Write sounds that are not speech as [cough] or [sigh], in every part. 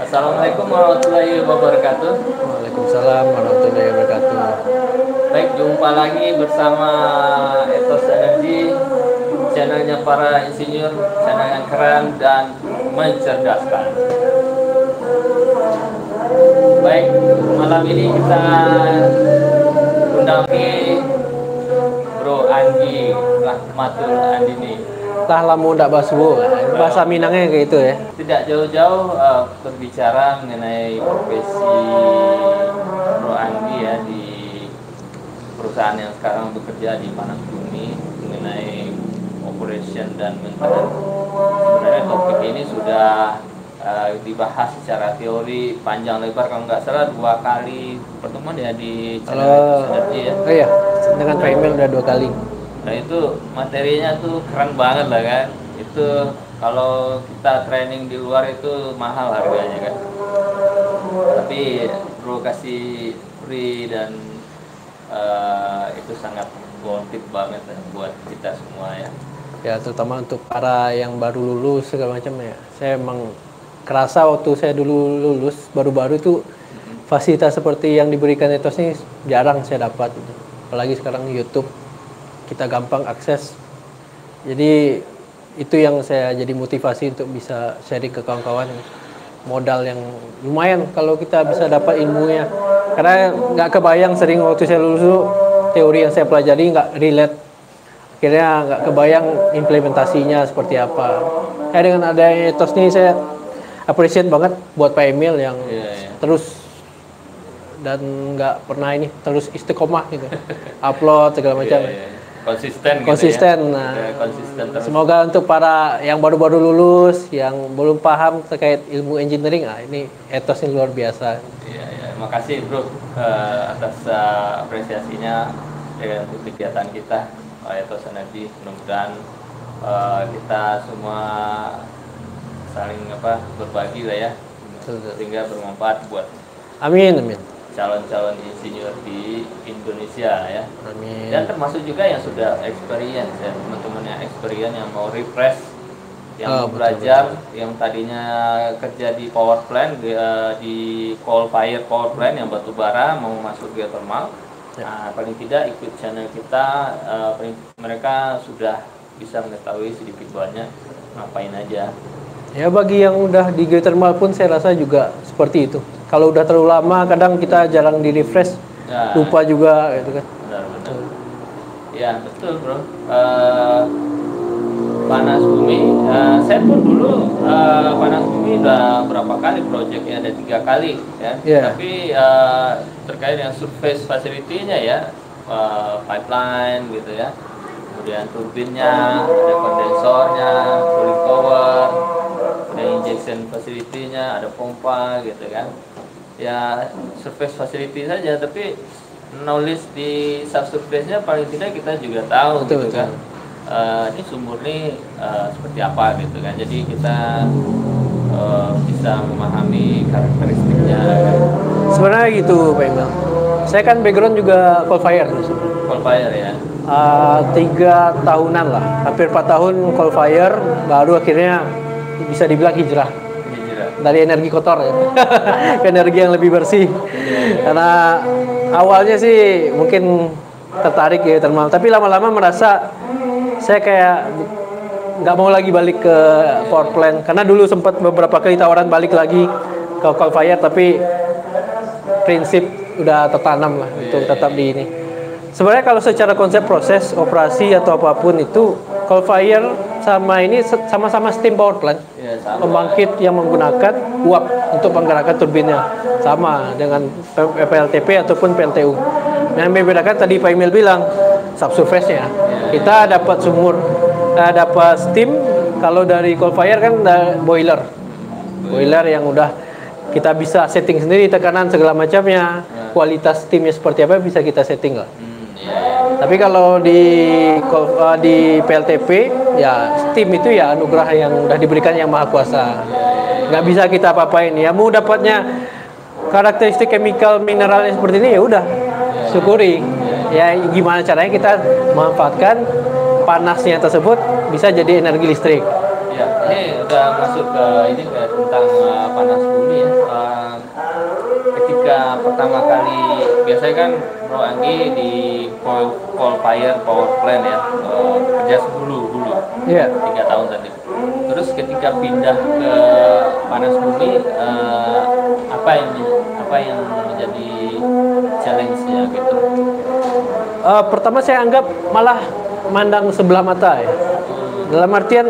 Assalamualaikum warahmatullahi wabarakatuh. Waalaikumsalam warahmatullahi wabarakatuh. Baik, jumpa lagi bersama Etos Energi, channelnya para insinyur, channel yang keren dan mencerdaskan. Baik, malam ini kita undangi Bro Andi Rahmatul Andini. Tah lamu ndak baswo, bahasa Minangnya kayak itu ya. Tidak jauh-jauh uh, berbicara mengenai profesi Bro Andi ya di perusahaan yang sekarang bekerja di Panas Bumi mengenai operation dan maintenance. Sebenarnya topik ini sudah uh, dibahas secara teori panjang lebar kalau nggak salah dua kali pertemuan ya di channel Synergy ya. oh iya, dengan Pak Emil udah dua kali. Nah itu materinya tuh keren banget lah kan. Itu kalau kita training di luar itu mahal harganya kan. Tapi bro kasih free dan eh, itu sangat worth it banget ya buat kita semua ya. Ya terutama untuk para yang baru lulus segala macam ya. Saya emang kerasa waktu saya dulu lulus baru-baru itu fasilitas seperti yang diberikan Etos ini jarang saya dapat. Apalagi sekarang YouTube kita gampang akses. Jadi itu yang saya jadi motivasi untuk bisa sharing ke kawan-kawan. Modal yang lumayan kalau kita bisa dapat ilmunya. Karena nggak kebayang sering waktu saya lulus teori yang saya pelajari nggak relate. Akhirnya nggak kebayang implementasinya seperti apa. Ya dengan adanya etos ini saya appreciate banget buat Pak Emil yang Iya, iya. terus dan nggak pernah ini terus istiqomah gitu. Upload segala macam. Iya, iya. Konsisten gitu Konsisten, ya. nah. Konsisten terus. Semoga untuk para yang baru-baru lulus, yang belum paham terkait ilmu engineering, ah ini etos ini luar biasa. Iya, iya. Makasih bro eh, atas eh, apresiasinya ya, untuk kegiatan kita Pak Etos Energi. Mudah-mudahan eh, kita semua saling apa berbagi lah ya sehingga bermanfaat buat Amin, amin, calon-calon insinyur di Indonesia ya. amin. Dan termasuk juga yang sudah experience ya teman-teman yang experience yang mau refresh yang Oh, mau betul, belajar yang tadinya kerja di power plant di, eh, di coal fire power plant yang batu bara mau masuk geothermal Ya. nah, paling tidak ikut channel kita paling- mereka sudah bisa mengetahui sedikit banyak ngapain aja Ya bagi yang udah di geothermal pun saya rasa juga seperti itu. Kalau udah terlalu lama, kadang kita jarang di refresh, Ya. lupa juga gitu kan. benar-benar ya betul bro. Eh, panas bumi. Eh, saya pun dulu eh, panas bumi udah berapa kali proyeknya ada tiga kali ya. Iya. tapi eh, terkait dengan surface facility-nya ya. Eh, pipeline gitu ya. Kemudian turbinnya ada kondensornya cooling tower ada injection facility-nya ada pompa gitu kan ya surface facility saja tapi knowledge di subsurface-nya paling tidak kita juga tahu Betul, gitu betul. kan Eh, ini sumur ini eh, seperti apa gitu kan jadi kita eh, bisa memahami karakteristiknya kan. Sebenarnya gitu Pak Iqbal. Saya kan background juga coal fire. coal fire ya Ah, tiga tahunan lah, hampir empat tahun coal fire, baru akhirnya bisa dibilang hijrah. Dari energi kotor ya. [laughs] Ke energi yang lebih bersih. Karena awalnya sih mungkin tertarik ya thermal tapi lama-lama merasa saya kayak nggak mau lagi balik ke power plant. Karena dulu sempat beberapa kali tawaran balik lagi ke coal fire tapi prinsip udah tertanam lah untuk tetap di ini. Sebenarnya kalau secara konsep proses operasi atau apa pun itu coal fire sama ini sama-sama steam power plant ya sama pembangkit yang menggunakan uap untuk menggerakkan turbinnya sama dengan PLTP ataupun PLTU. Yang membedakan tadi Pak Emil bilang subsurface-nya. Kita dapat sumur, eh, dapat steam. Kalau dari coal fire kan boiler, boiler yang udah kita bisa setting sendiri tekanan segala macamnya, kualitas steamnya seperti apa bisa kita setting lah. Hmm, iya, iya. Tapi kalau di eh, di PLTP ya steam itu ya anugerah yang udah diberikan yang maha kuasa. Nggak bisa kita apa-apain ya. Mau dapatnya karakteristik chemical mineralnya seperti ini ya udah syukuri. Ya gimana caranya kita memanfaatkan panasnya tersebut bisa jadi energi listrik. Ya, ini udah masuk ke ini ke tentang uh, panas bumi ya. pertama kali biasanya kan Bro Anggi di coal, coal fire power plant ya eh, kerja dulu dulu Iya. tiga tahun tadi terus ketika pindah ke panas bumi eh, apa yang apa yang menjadi challenge-nya gitu Eh, pertama saya anggap malah mandang sebelah mata ya. Dalam artian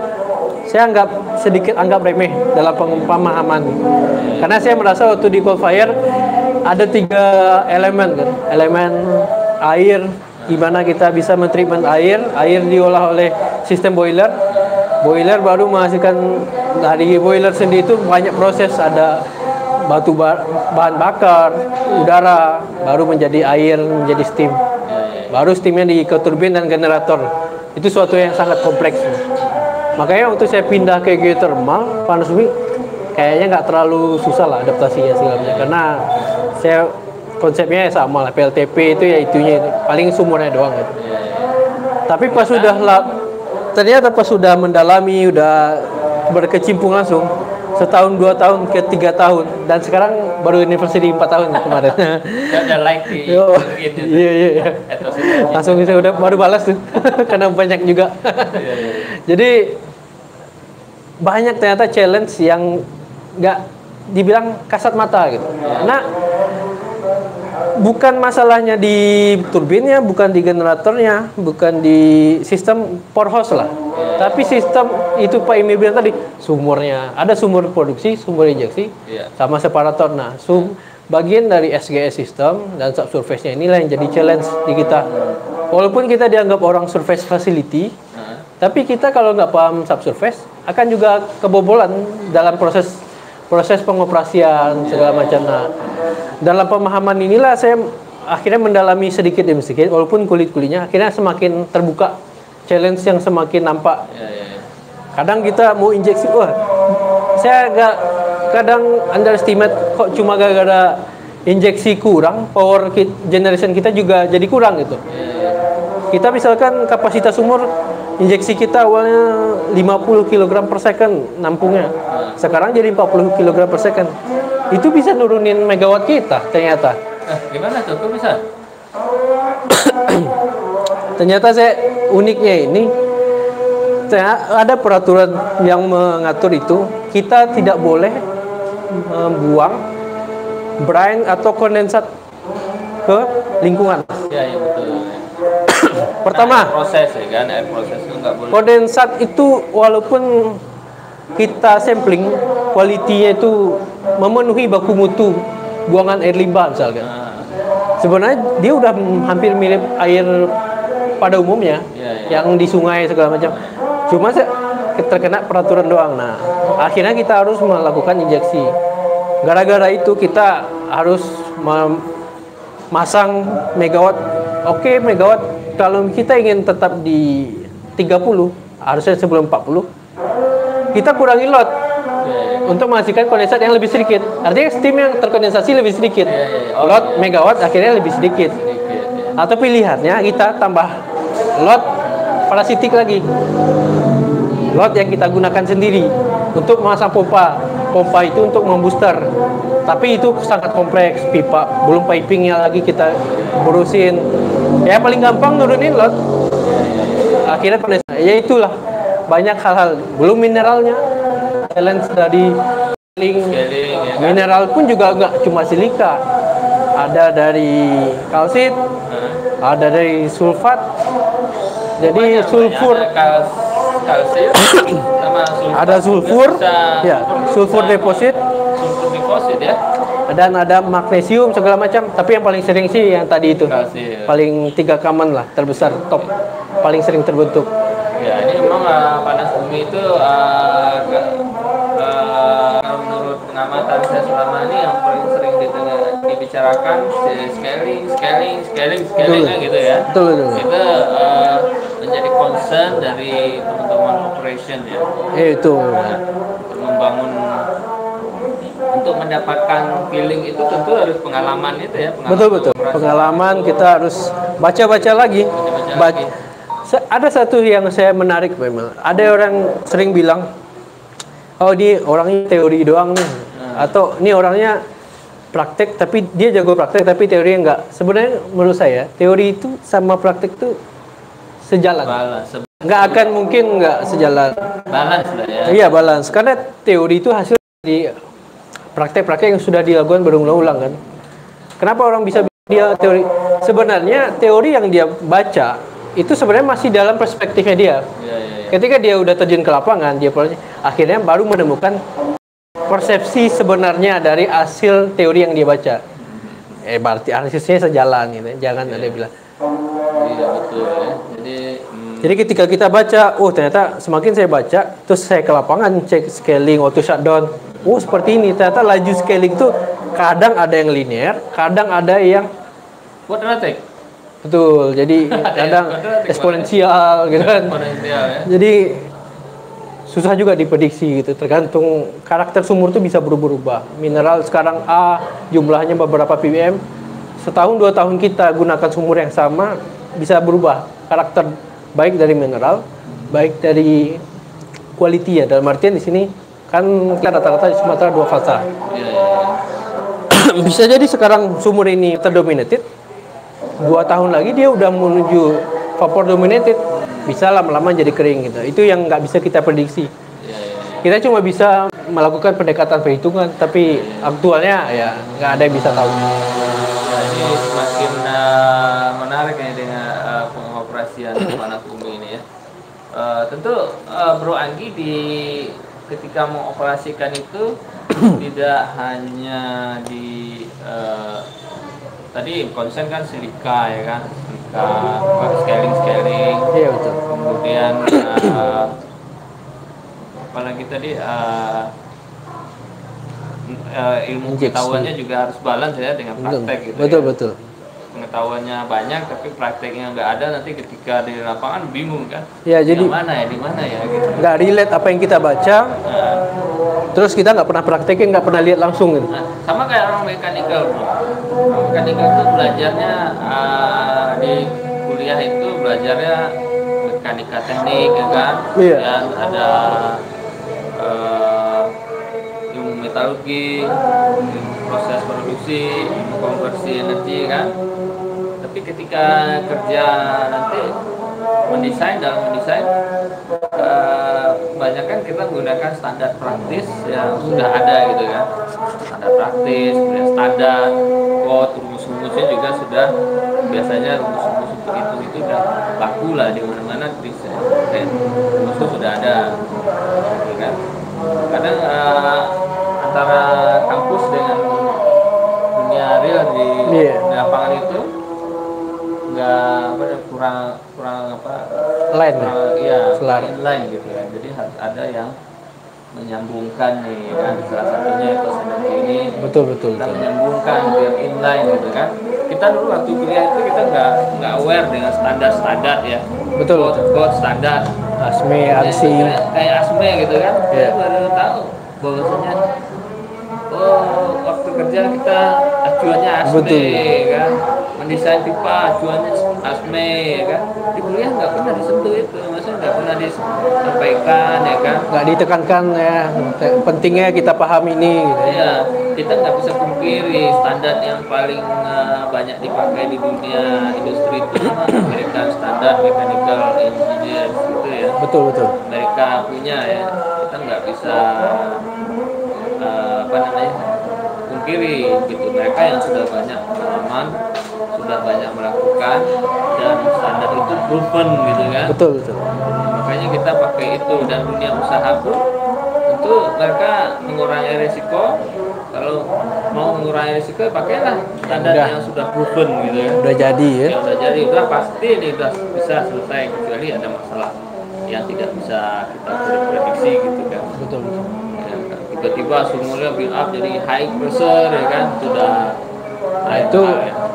saya anggap sedikit anggap remeh dalam pem- pemahaman. Karena saya merasa waktu di coal fire ada tiga elemen kan. Elemen air di mana kita bisa mentreatment air, air diolah oleh sistem boiler. Boiler baru menghasilkan dari boiler sendiri itu banyak proses ada batu ba- bahan bakar, udara, baru menjadi air, menjadi steam. Baru steamnya di ke turbin dan generator. Itu suatu yang sangat kompleks. Makanya waktu saya pindah ke geothermal, panas bumi kayaknya nggak terlalu susah lah adaptasinya macam. Karena saya konsepnya ya sama lah PLTP itu ya itunya itu. paling sumurnya doang gitu. Tapi pas sudah lah, ternyata pas sudah mendalami, udah berkecimpung langsung setahun dua tahun ke tiga tahun dan sekarang baru university empat tahun [laughs] kemarin. Ada like di gitu. iya iya iya. Langsung saya udah baru balas tuh [laughs] karena banyak juga. Iya, iya. Jadi banyak ternyata challenge yang nggak dibilang kasat mata gitu. Nah, bukan masalahnya di turbinnya, bukan di generatornya, bukan di sistem power house lah. Tapi sistem itu Pak Imi bilang tadi sumurnya ada sumur produksi, sumur injeksi, Iya. sama separator. Nah, sum bagian dari SGS system dan subsurface-nya inilah yang jadi challenge di kita. Walaupun kita dianggap orang surface facility, Nah, tapi kita kalau nggak paham subsurface akan juga kebobolan dalam proses proses pengoperasian segala macam. Nah, dalam pemahaman inilah saya akhirnya mendalami sedikit demi sedikit, walaupun kulit kulitnya akhirnya semakin terbuka challenge yang semakin nampak. iya, iya, iya. Kadang kita mau injeksi, wah, saya agak kadang underestimate kok cuma gara-gara injeksi kurang, power kit- generation kita juga jadi kurang gitu. Kita misalkan kapasitas sumur injeksi kita awalnya 50 kg per second nampungnya. Sekarang jadi 40 kg per second. Itu bisa nurunin megawatt kita ternyata. Eh, gimana tuh? Kok bisa? [clears throat] Ternyata saya uniknya ini ada peraturan yang mengatur itu kita tidak boleh membuang brine atau kondensat ke lingkungan. Iya, iya betul. Pertama, Air proses ya kan, air proses itu nggak boleh. kondensat itu walaupun kita sampling kualitinya itu memenuhi baku mutu buangan air limbah misalkan. Nah, Sebenarnya dia udah hampir mirip air pada umumnya Iya, iya. yang di sungai segala macam. Cuma terkena peraturan doang. Nah, akhirnya kita harus melakukan injeksi. Gara-gara itu kita harus memasang megawatt. Oke, megawatt kalau kita ingin tetap di 30, harusnya sebelum 40, kita kurangi lot untuk menghasilkan kondensat yang lebih sedikit. Artinya steam yang terkondensasi lebih sedikit. Iya, iya, iya. Oh, lot megawatt akhirnya lebih sedikit. Atau pilihannya kita tambah lot parasitik lagi. Lot yang kita gunakan sendiri untuk memasang pompa. Pompa itu untuk membooster. Tapi itu sangat kompleks pipa, belum pipingnya lagi kita berusin. Ya paling gampang nurunin lot. Akhirnya pada ya itulah banyak hal-hal belum mineralnya challenge dari scaling Scaling ya kan. mineral pun juga nggak cuma silika ada dari kalsit ada dari sulfat jadi banyak, sulfur banyak. Ada kal- kalsium sama sulfur. ada sulfur ya sulfur deposit Sulfur deposit ya. Dan ada magnesium segala macam tapi yang paling sering sih yang tadi itu Kalsium. paling tiga common lah terbesar top paling sering terbentuk Ya ini memang uh, panas bumi itu uh, uh, menurut pengamatan saya selama ini yang paling sering ditenga- dibicarakan scaling, scaling, scaling, scaling Betul. gitu ya. Betul, betul. Itu uh, menjadi concern dari teman-teman operation ya Eh, itu untuk membangun untuk mendapatkan feeling itu tentu harus pengalaman itu ya pengalaman betul betul. pengalaman kita harus baca-baca lagi. Baca-baca Ba- lagi. Ada satu yang saya menarik memang ada orang sering bilang oh ini orangnya teori doang nih. Atau ini orangnya praktek tapi dia jago praktek tapi teori enggak. Sebenarnya menurut saya teori itu sama praktek itu sejalan. Nggak akan mungkin nggak sejalan. balance lah ya. Iya balance. Karena teori itu hasil di praktek-praktek yang sudah dilakukan berulang-ulang kan. Kenapa orang bisa dia teori? Sebenarnya teori yang dia baca itu sebenarnya masih dalam perspektifnya dia. Iya, iya, iya. Ketika dia udah terjun ke lapangan, dia akhirnya baru menemukan persepsi sebenarnya dari hasil teori yang dia baca. Eh berarti analisisnya sejalan gitu. Jangan ada yang bilang. iya betul ya jadi hmm, Jadi ketika kita baca, oh ternyata semakin saya baca, terus saya ke lapangan cek scaling auto shutdown. Oh seperti ini, ternyata laju scaling itu kadang ada yang linear, kadang ada yang kuadratik betul. Jadi [laughs] kadang kuadratik, eksponensial gitu kan. eksponensial ya Jadi susah juga diprediksi gitu. Tergantung karakter sumur itu bisa berubah-ubah. Mineral sekarang A, jumlahnya beberapa ppm. Setahun dua tahun kita gunakan sumur yang sama bisa berubah karakter baik dari mineral, baik dari quality ya. Dalam artian di sini kan kita rata-rata di Sumatera dua fasa. iya iya iya. bisa jadi sekarang sumur ini terdominated. Dua tahun lagi dia udah menuju vapor dominated. Bisa lama-lama jadi kering gitu. Itu yang nggak bisa kita prediksi. Kita cuma bisa melakukan pendekatan perhitungan, tapi aktualnya ya nggak ada yang bisa tahu. Ya, ini semakin eh, menarik ya dengan eh, pengoperasian panas bumi ini ya. Eh, tentu eh, Bro Anggi di ketika mengoperasikan itu [coughs] tidak hanya di eh, tadi konsen kan silika ya kan silika scaling scaling Iya betul. kemudian [coughs] eh, apalagi tadi eh, eh, ilmu Injeksi. pengetahuannya juga harus balance ya dengan Betul, praktek gitu betul, ya. betul. Pengetahuannya banyak tapi prakteknya nggak ada nanti ketika di lapangan bingung kan Ya, jadi- yang mana ya di mana ya gitu Nggak relate apa yang kita baca, nah, terus kita nggak pernah praktekin, nggak pernah lihat langsung gitu. Nah, sama kayak orang mekanikal bro. Orang mekanikal itu belajarnya ah, di kuliah itu belajarnya mekanika teknik ya kan Iya. dan ada eh, metalurgi ilmu proses produksi konversi energi kan? Tapi ketika kerja nanti mendesain dalam mendesain eh, banyak kan kita menggunakan standar praktis yang sudah ada gitu kan? Standar praktis standar code rumus-rumusnya juga sudah biasanya rumus-rumus untuk itu itu udah baku lah di mana-mana desain. Dan rumusnya sudah ada gitu kan? Kadang eh, antara kampus dengan dunia real di, di lapangan itu nggak apa ya, kurang kurang apa Lain ya? kurang, iya Selar. inline gitu kan jadi harus ada yang menyambungkan nih kan salah satunya itu seperti ini Betul betul kita betul. menyambungkan biar inline gitu kan kita dulu waktu kuliah itu kita nggak nggak aware dengan standar standar ya Betul, code, code standar Asme, Ya, ANSI. kayak, kayak asme gitu kan Iya. kita baru tahu bahwasanya kerja kita acuannya asme Betul. kan mendesain pipa acuannya asme ya kan di kuliah nggak pernah disentuh itu maksudnya nggak pernah disampaikan ya kan Nggak ditekankan ya, pentingnya kita paham ini. Gitu. ya. Kita nggak bisa pungkiri standar yang paling eh, banyak dipakai di dunia industri itu [clears throat] mah American Standard Mechanical Engineers gitu ya. Betul betul. Mereka punya ya, kita nggak bisa eh, apa namanya pungkiri gitu. Mereka yang sudah banyak pengalaman, sudah banyak melakukan dan standar itu proven gitu kan Betul betul. makanya kita pakai itu dan dunia usaha pun tentu mereka mengurangi risiko kalau mau mengurangi risiko pakailah standar Udah. yang sudah proven gitu ya Udah jadi ya. yang udah jadi udah pasti ini udah bisa selesai kecuali ada masalah yang tidak bisa kita prediksi gitu kan Betul betul. Tiba-tiba sumurnya build up jadi high pressure ya kan sudah Nah itu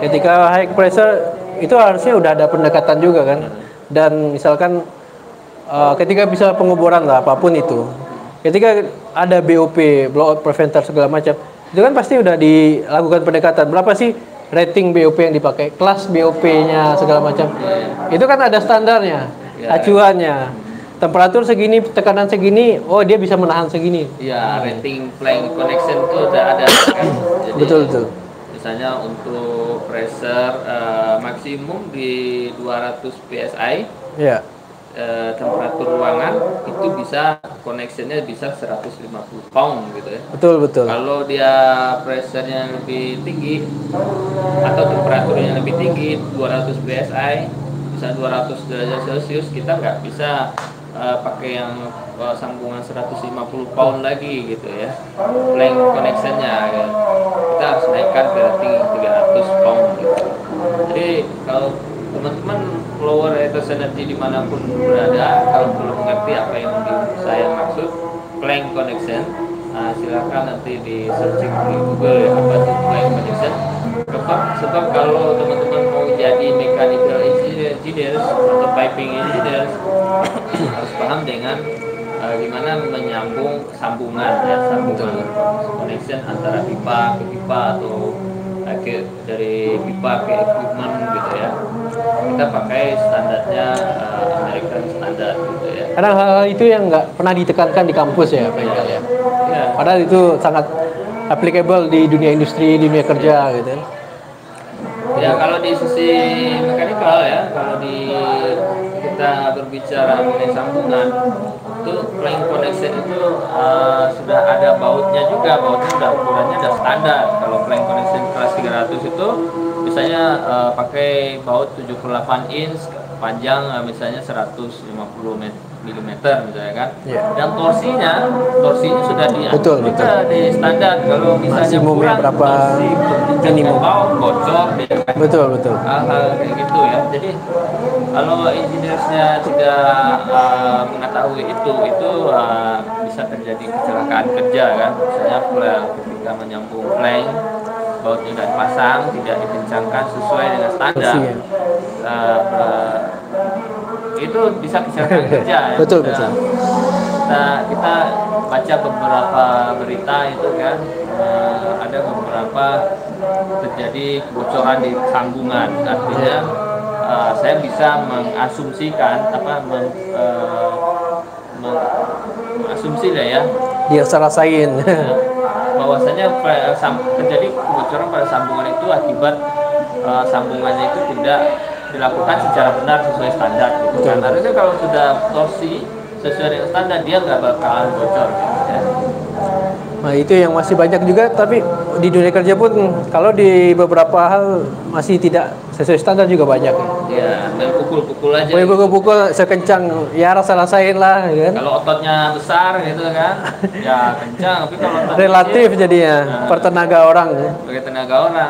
ketika high pressure itu harusnya udah ada pendekatan juga kan. Dan misalkan eh, ketika bisa pengeboran lah apa pun itu, ketika ada BOP blowout preventer segala macam, itu kan pasti udah dilakukan pendekatan. Berapa sih rating BOP yang dipakai, kelas BOP-nya segala macam. Itu kan ada standarnya, Ya. acuannya. Temperatur segini, tekanan segini, oh dia bisa menahan segini. Ya, rating flank connection itu udah ada kan. Jadi Betul, betul. Misalnya untuk pressure eh, maksimum di 200 psi Ya. eh, temperatur ruangan itu bisa connectionnya bisa 150 pound gitu ya. Betul, betul. Kalau dia pressure-nya lebih tinggi atau temperaturnya lebih tinggi 200 psi bisa 200 derajat celcius kita nggak bisa eh, pakai yang eh, sambungan 150 pound lagi gitu ya. Length connectionnya ya. kita harus naikkan ke tinggi 300 pound gitu. Jadi kalau teman-teman lower Ethos energy di mana pun berada kalau belum mengerti apa yang saya maksud plank connection nah, silakan nanti di searching di Google ya apa itu plank connection. Sebab, sebab kalau teman-teman mau jadi mechanical engineers atau piping engineers harus paham dengan eh, gimana menyambung sambungan ya sambungan connection antara pipa ke pipa atau eh, ke, dari pipa ke equipment gitu ya kita pakai standarnya eh, American standard gitu ya Kadang hal-hal itu yang nggak pernah ditekankan di kampus ya, Pak Iqbal ya. ya Padahal itu sangat applicable di dunia industri, di dunia kerja gitu. kan. Ya kalau di sisi mekanikal ya, kalau di kita berbicara mengenai sambungan itu plank connection itu uh, sudah ada bautnya juga, bautnya udah ukurannya udah standar. Kalau plank connection kelas 300 itu biasanya uh, pakai baut 78 inch, panjang uh, misalnya 150 met- milimeter misalnya kan. Iya. Dan torsinya, torsinya sudah di Betul, juga di standar. Kalau misalnya Maksimumnya kurang berapa torsi, minimum. bocor dia kan Betul, betul. hal-hal kayak gitu ya jadi kalau engineersnya tidak uh, mengetahui itu itu uh, bisa terjadi kecelakaan kerja kan misalnya ketika menyambung plank bautnya sudah dipasang tidak dikencangkan sesuai dengan standar Bersih, ya. uh, uh, itu bisa kecelakaan [laughs] kerja ya Betul, Nah, betul. kita kita baca beberapa berita itu kan eh, ada beberapa terjadi kebocoran di sambungan artinya eh, saya bisa mengasumsikan apa meng, eh, meng- mengasumsi lah ya Dia rasain. bahwasanya eh, sam- terjadi kebocoran pada sambungan itu akibat eh, sambungannya itu tidak dilakukan secara benar sesuai standar gitu kan. Harusnya kalau sudah torsi sesuai dengan standar dia nggak bakalan bocor gitu ya. Nah itu yang masih banyak juga, tapi di dunia kerja pun kalau di beberapa hal masih tidak sesuai standar juga banyak. Ya, main pukul-pukul aja. Boleh pukul-pukul sekencang, ya rasa-rasain lah, ya kan? Kalau ototnya besar gitu kan, ya kencang. Tapi kalau Relatif kecil, jadinya, Nah. per tenaga orang, sebagai tenaga orang.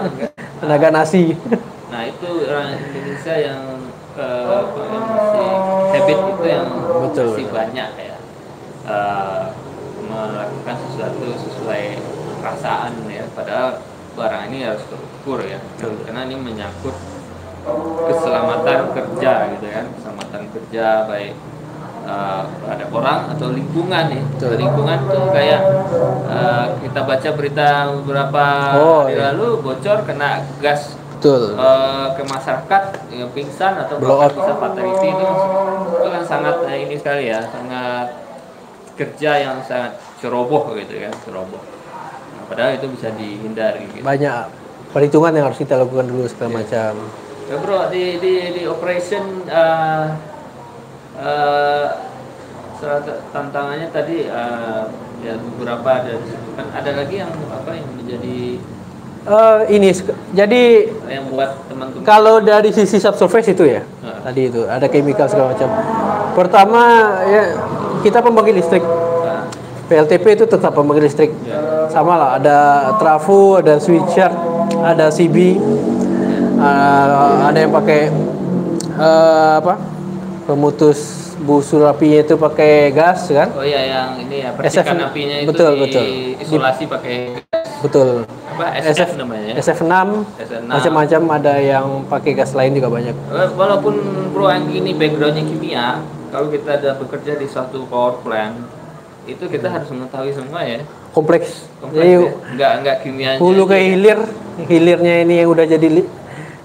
tenaga nasi. Nah itu orang Indonesia yang apa, yang masih habit itu yang Betul. masih banyak ya Eh, melakukan sesuatu sesuai perasaan ya padahal barang ini harus terukur ya karena ini menyangkut keselamatan kerja gitu kan keselamatan kerja baik eh, terhadap orang atau lingkungan ya Betul. lingkungan tuh kayak eh, kita baca berita beberapa Oh, hari iya. lalu bocor kena gas Betul. eh, ke masyarakat yang pingsan atau Blow out. bisa fatality itu itu kan sangat eh, ini sekali ya sangat kerja yang sangat ceroboh gitu kan ceroboh Nah, padahal itu bisa dihindari gitu. Banyak perhitungan yang harus kita lakukan dulu segala macam. Ya bro di di di operation salah satu tantangannya tadi eh, ya beberapa ada disebutkan ada lagi yang apa yang menjadi Eh, ini jadi yang membuat teman-teman kalau dari sisi subsurface itu ya, Nah. tadi itu ada chemical segala macam. Pertama ya kita pembagi listrik. eh, PLTP itu tetap pembagi listrik. Sama lah, ada trafo, ada switcher, ada CB, eh, ada yang pakai eh, apa? Pemutus busur apinya itu pakai gas kan? Oh iya yang ini ya percikan SF apinya itu betul, di betul. isolasi pakai Betul. Apa SF, namanya ya. SF6 SF6. macam-macam ada yang pakai gas lain juga banyak. Walaupun bro yang ini backgroundnya kimia, kalau kita ada bekerja di suatu power plant itu kita harus mengetahui semua ya. Kompleks. Kompleks Jadi ya. Nggak nggak kimianya. hulu ke aja. hilir, hilirnya ini yang udah jadi li-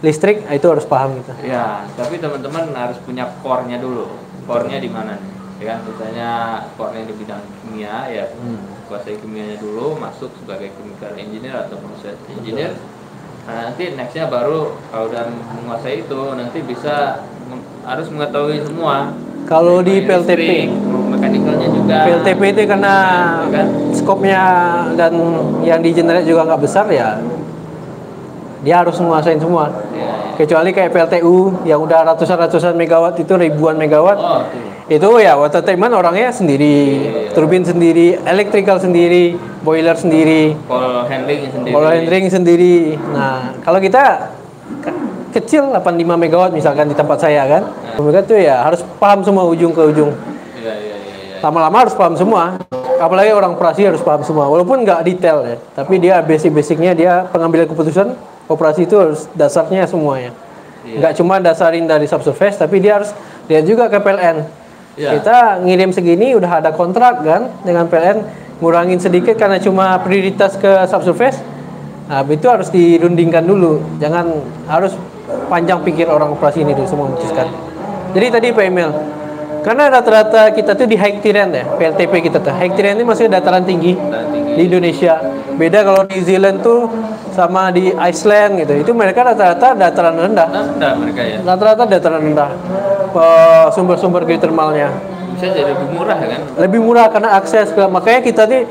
listrik, nah itu harus paham gitu. Ya, tapi teman-teman harus punya core-nya dulu. Core-nya di mana nih? Ya kan misalnya kornya di bidang kimia ya kuasai kimianya dulu masuk sebagai chemical engineer atau proses engineer. Nah, nanti nextnya baru kalau udah menguasai itu nanti bisa harus mengetahui semua. Kalau di PLTP, mekanikalnya juga. PLTP itu karena Ya kan? skopnya dan yang di generate juga nggak besar ya, dia harus menguasain semua. ya, ya. Kecuali kayak PLTU yang udah ratusan-ratusan megawatt itu ribuan megawatt, oh tuh itu ya water treatment orangnya sendiri, turbin sendiri, electrical sendiri, boiler sendiri, call handling sendiri Kalau handling sendiri. Nah, kalau kita ke- kecil 85 megawatt misalkan di tempat saya kan. Mereka tuh ya harus paham semua ujung ke ujung. iya iya iya iya. Lama-lama harus paham semua. Apalagi orang operasi harus paham semua. Walaupun nggak detail ya, tapi dia basic-basicnya dia pengambilan keputusan operasi itu harus dasarnya semuanya. Iya. Nggak cuma dasarin dari subsurface, tapi dia harus lihat juga ke PLN. Iya. Kita ngirim segini udah ada kontrak kan dengan PLN ngurangin sedikit karena cuma prioritas ke subsurface. Nah, itu harus dirundingkan dulu. Jangan harus panjang pikir orang operasi ini dulu semua memutuskan. Jadi tadi Pak Emil, karena rata-rata kita tuh di high terrain ya, PLTP kita tuh. High terrain ini maksudnya dataran tinggi Dataran tinggi. di Indonesia. Beda kalau New Zealand tuh sama di Iceland gitu. Itu mereka rata-rata dataran rendah. Mereka ya Rata-rata dataran rendah. Sumber-sumber geothermalnya bisa jadi lebih murah kan? Lebih murah karena akses makanya kita nih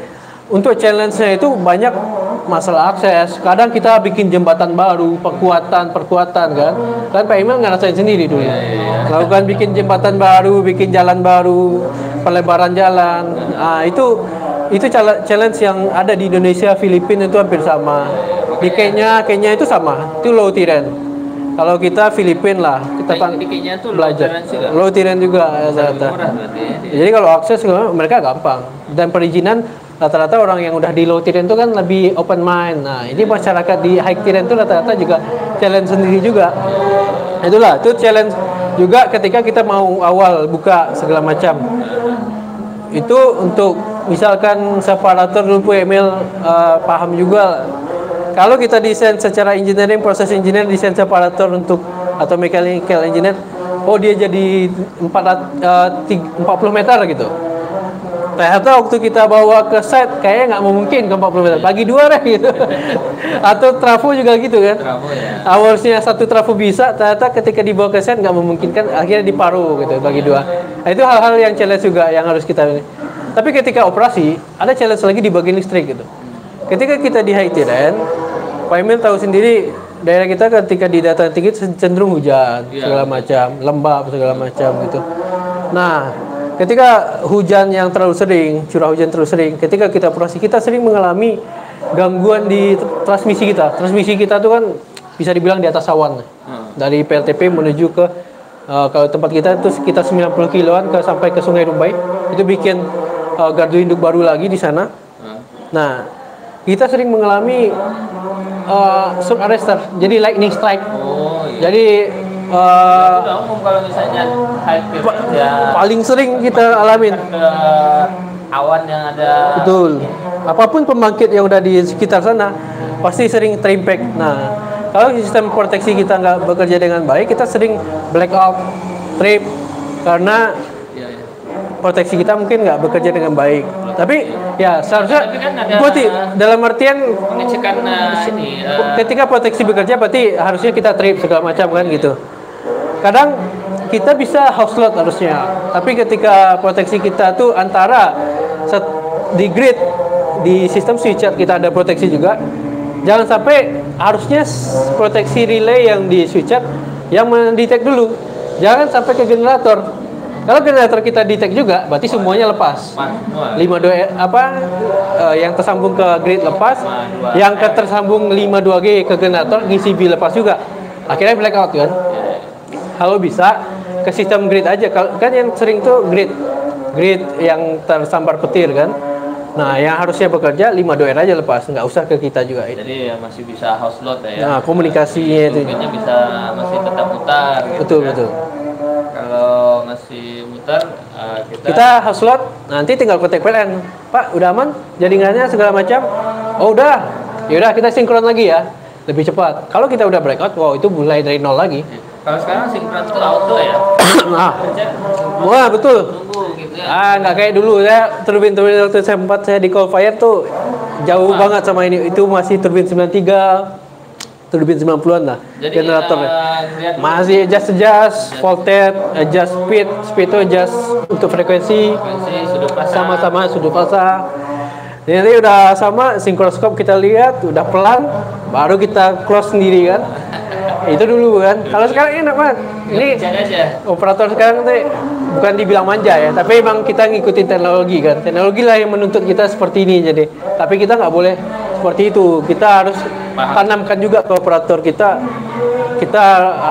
untuk challenge-nya itu banyak masalah akses. Kadang kita bikin jembatan baru perkuatan perkuatan kan. Kan Pak Imam ngerasain sendiri dulu. Lakukan bikin jembatan baru bikin jalan baru pelebaran jalan. Nah, itu itu challenge yang ada di Indonesia Filipina itu hampir sama. Di Kenya Kenya itu sama. Itu low terrain kalau kita Filipina lah kita Nah, tuh low belajar low terrain juga ya, rata-rata. ya dia. Jadi kalau akses mereka gampang dan perizinan rata-rata orang yang udah di low tier itu kan lebih open mind. Nah, ini masyarakat di high tier itu rata-rata juga challenge sendiri juga. Itulah, itu challenge juga ketika kita mau awal buka segala macam. Itu untuk misalkan separator dulu email uh, paham juga kalau kita desain secara engineering proses engineer desain separator untuk atau mechanical engineer oh dia jadi 4, uh, 40 meter gitu. Ternyata waktu kita bawa ke site kayaknya nggak mungkin ke 40 meter. Bagi dua deh gitu. [laughs] Atau trafo juga gitu kan. Trafo ya. Awalnya satu trafo bisa ternyata ketika dibawa ke site nggak memungkinkan akhirnya diparu gitu bagi dua. Nah, itu hal-hal yang challenge juga yang harus kita tapi ketika operasi ada challenge lagi di bagian listrik gitu ketika kita di high terrain Pak Emil tahu sendiri daerah kita ketika di dataran tinggi cenderung hujan Iya. segala macam lembab segala macam gitu. Nah ketika hujan yang terlalu sering curah hujan terlalu sering ketika kita operasi kita sering mengalami gangguan di tr- transmisi kita. Transmisi kita tuh kan bisa dibilang di atas awan. Hmm. dari PLTP menuju ke uh, kalau tempat kita itu sekitar 90 kiloan ke sampai ke Sungai Rumbai. Itu bikin uh, gardu induk baru lagi di sana. Nah, Nah, kita sering mengalami uh, shock arrestor, jadi lightning strike. oh iya Jadi uh, Itu umum kalau misalnya high peak ya paling sering kita alamin. ke awan yang ada Betul. Apa pun pembangkit yang udah di sekitar sana pasti sering terimpact. Nah, kalau sistem proteksi kita nggak bekerja dengan baik, kita sering blackout, trip karena Iya, iya. proteksi kita mungkin nggak bekerja dengan baik. Tapi ya seharusnya Tapi kan ada- dalam artian pengecekan eh, ini eh, ketika proteksi bekerja berarti harusnya kita trip segala macam kan gitu. Kadang kita bisa house load harusnya, tapi ketika proteksi kita tuh antara set- di grid di sistem switcher kita ada proteksi juga. Jangan sampai harusnya proteksi relay yang di switcher yang mendetek dulu. Jangan sampai ke generator. Kalau generator kita detect juga, berarti semuanya lepas. wah, 52 apa eh, yang tersambung ke grid lepas, 52. yang ke tersambung 52G ke generator ngisi B lepas juga. Akhirnya blackout kan. Kalau bisa ke sistem grid aja. Kan yang sering tuh grid grid yang tersambar petir kan. Nah, yang harusnya bekerja 52R aja lepas, nggak usah ke kita juga. jadi ya masih bisa house load ya Nah, komunikasinya itu. Bisa masih tetap mutar gitu Betul, kan. betul. kalau masih eh, kita, Kita house load, nanti tinggal kontak PLN. Pak, udah aman? Jaringannya segala macam? Oh, udah. Ya udah kita sinkron lagi ya. Lebih cepat. Kalau kita udah breakout, wow itu mulai dari nol lagi. Kalau sekarang sinkron itu auto ya. nah, [coughs] wah betul. tunggu gitu ya. Ah, nggak kayak dulu ya. Turbin-turbin waktu saya sempat saya di Coalfire tuh jauh banget sama ini. Itu masih turbin 93, turbin 90-an lah Jadi generatornya. eh, lihat Masih adjust adjust, voltage, adjust speed, speed itu adjust untuk frekuensi, frekuensi sudut pasang. sama-sama sudut fasa. Jadi udah sama sinkroskop kita lihat, udah pelan, baru kita close sendiri kan. [laughs] Itu dulu kan. Kalau sekarang enak banget. Ini Pencet aja. operator sekarang tuh bukan dibilang manja ya, tapi emang kita ngikutin teknologi kan. Teknologi lah yang menuntut kita seperti ini jadi. Tapi kita nggak boleh seperti itu. Kita harus Paham. tanamkan juga ke operator kita. Kita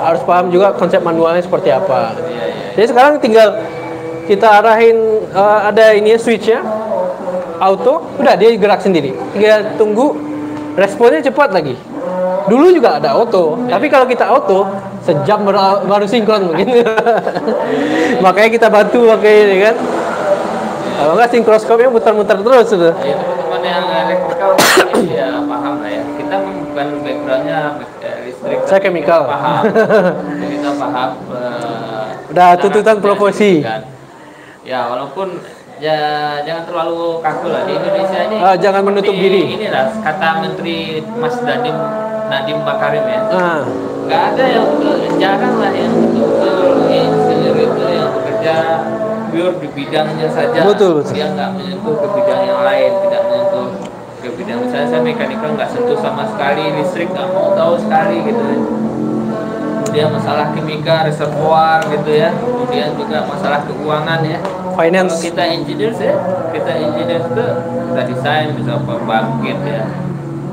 harus paham juga konsep manualnya seperti apa. Iya, iya. Jadi sekarang tinggal kita arahin eh, ada ini switchnya auto, udah dia gerak sendiri. Tinggal tunggu responnya cepat lagi. Dulu juga ada auto, tapi kalau kita auto sejam baru, baru sinkron mungkin. [laughs] Makanya kita bantu pakai ini kan. Kalau nggak sinkroskopnya muter-muter terus sudah. Ya, teman-teman yang elektrikal ya paham lah ya. Kita bukan eh, listrik. Saya chemical. Kita paham. [laughs] kita paham. eh, Udah tuntutan profesi. kan. Ya walaupun ya jangan terlalu kaku lah di Indonesia ini. Ah, jangan menutup di- diri. Inilah kata Menteri Mas Nadiem Nadiem Makarim ya. Ah, nggak ada yang jarang lah yang betul-betul insinyur itu yang bekerja pure di bidangnya saja Betul, betul. dia nggak menyentuh ke bidang yang lain tidak misalnya saya mekanikal nggak sentuh sama sekali listrik nggak mau tahu sekali gitu. Ya kemudian masalah kimia reservoir gitu ya. Kemudian juga masalah keuangan ya. Finance. kalau kita engineer ya kita engineer itu kita desain bisa pembangkit ya.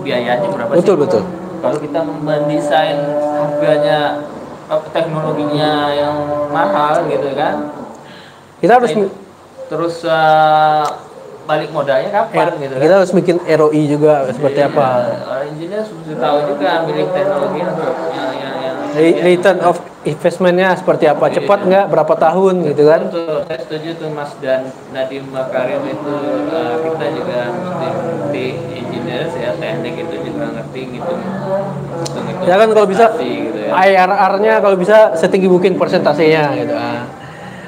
Biayanya berapa sih? Betul betul. kalau kita mendesain harganya apa, teknologinya yang mahal gitu kan. Kita harus terus eh, balik modalnya kapan gitu kan kita harus bikin ROI juga seperti Jadi, apa. orang engineer sudah tahu juga milik teknologi untuk yang yang, yang Re- Return of investmentnya seperti apa? Cepat nggak? Berapa tahun gitu kan? Betul, saya setuju tuh Mas dan Nadiem Makarim itu eh, kita juga mesti ngerti engineer ya teknik itu juga ngerti gitu. Ya kan kalau bisa gitu ya. IRR-nya kalau bisa setinggi mungkin persentasenya gitu. Ah.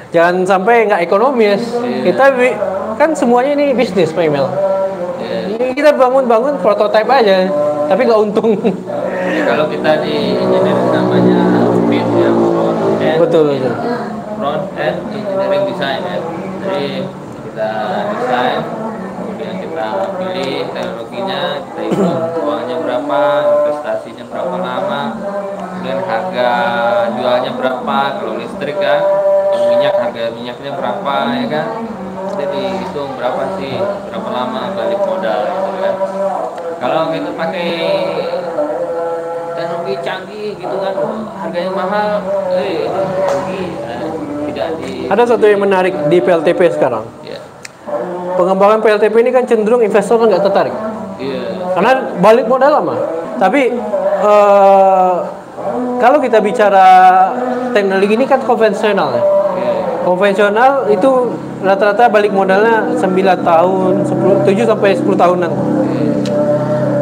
Jangan sampai nggak ekonomis. Iya. Kita bi- kan semuanya ini bisnis Pak Emil. Ini kita bangun-bangun prototipe aja, tapi nggak untung. Jadi kalau kita di engineer namanya BIM ya front end, Betul, betul. front end engineering design ya. Jadi kita desain, kemudian kita pilih teknologinya, kita hitung uangnya berapa, investasinya berapa lama, kemudian harga jualnya berapa, kalau listrik kan, minyak harga minyaknya berapa ya kan. Jadi hitung berapa sih, berapa lama balik modal gitu kan. Kalau kita pakai teknologi canggih gitu kan harganya mahal eh itu rugi eh, tidak di Ada satu yang menarik di PLTP sekarang. ya Pengembangan PLTP ini kan cenderung investor nggak tertarik. iya Karena balik modal lama. Tapi eh, kalau kita bicara teknologi ini kan konvensional ya. Konvensional itu rata-rata balik modalnya 9 tahun, 10, 7 sampai 10 tahunan.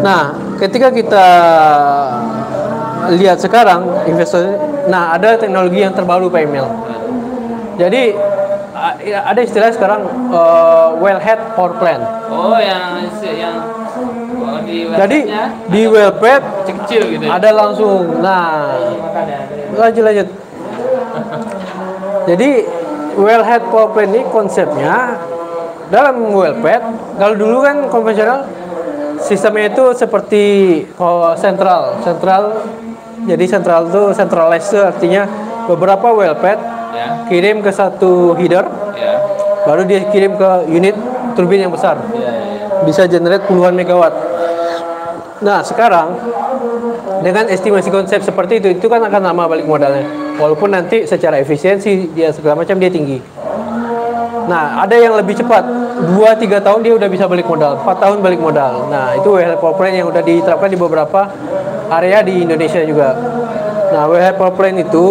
Nah, ketika kita lihat sekarang investor, nah ada teknologi yang terbaru Pak Emil. Jadi ada istilah sekarang eh, wellhead power plant. oh yang yang oh, di Jadi di wellpad kecil gitu ya ada langsung. Nah, lanjut lanjut. Jadi wellhead power plant ini konsepnya dalam wellpad kalau dulu kan konvensional sistemnya itu seperti sentral. Sentral jadi sentral itu centralized itu artinya beberapa wellpad ya. kirim ke satu header ya. baru dia kirim ke unit turbin yang besar. Ya ya. Bisa generate puluhan megawatt. Nah sekarang dengan estimasi konsep seperti itu itu kan akan lama balik modalnya. Walaupun nanti secara efisiensi dia segala macam dia tinggi. Nah ada yang lebih cepat. 2-3 tahun dia udah bisa balik modal. 4 tahun balik modal. Nah itu WHL Plant yang udah diterapkan di beberapa area di Indonesia juga. Nah WHL Plant itu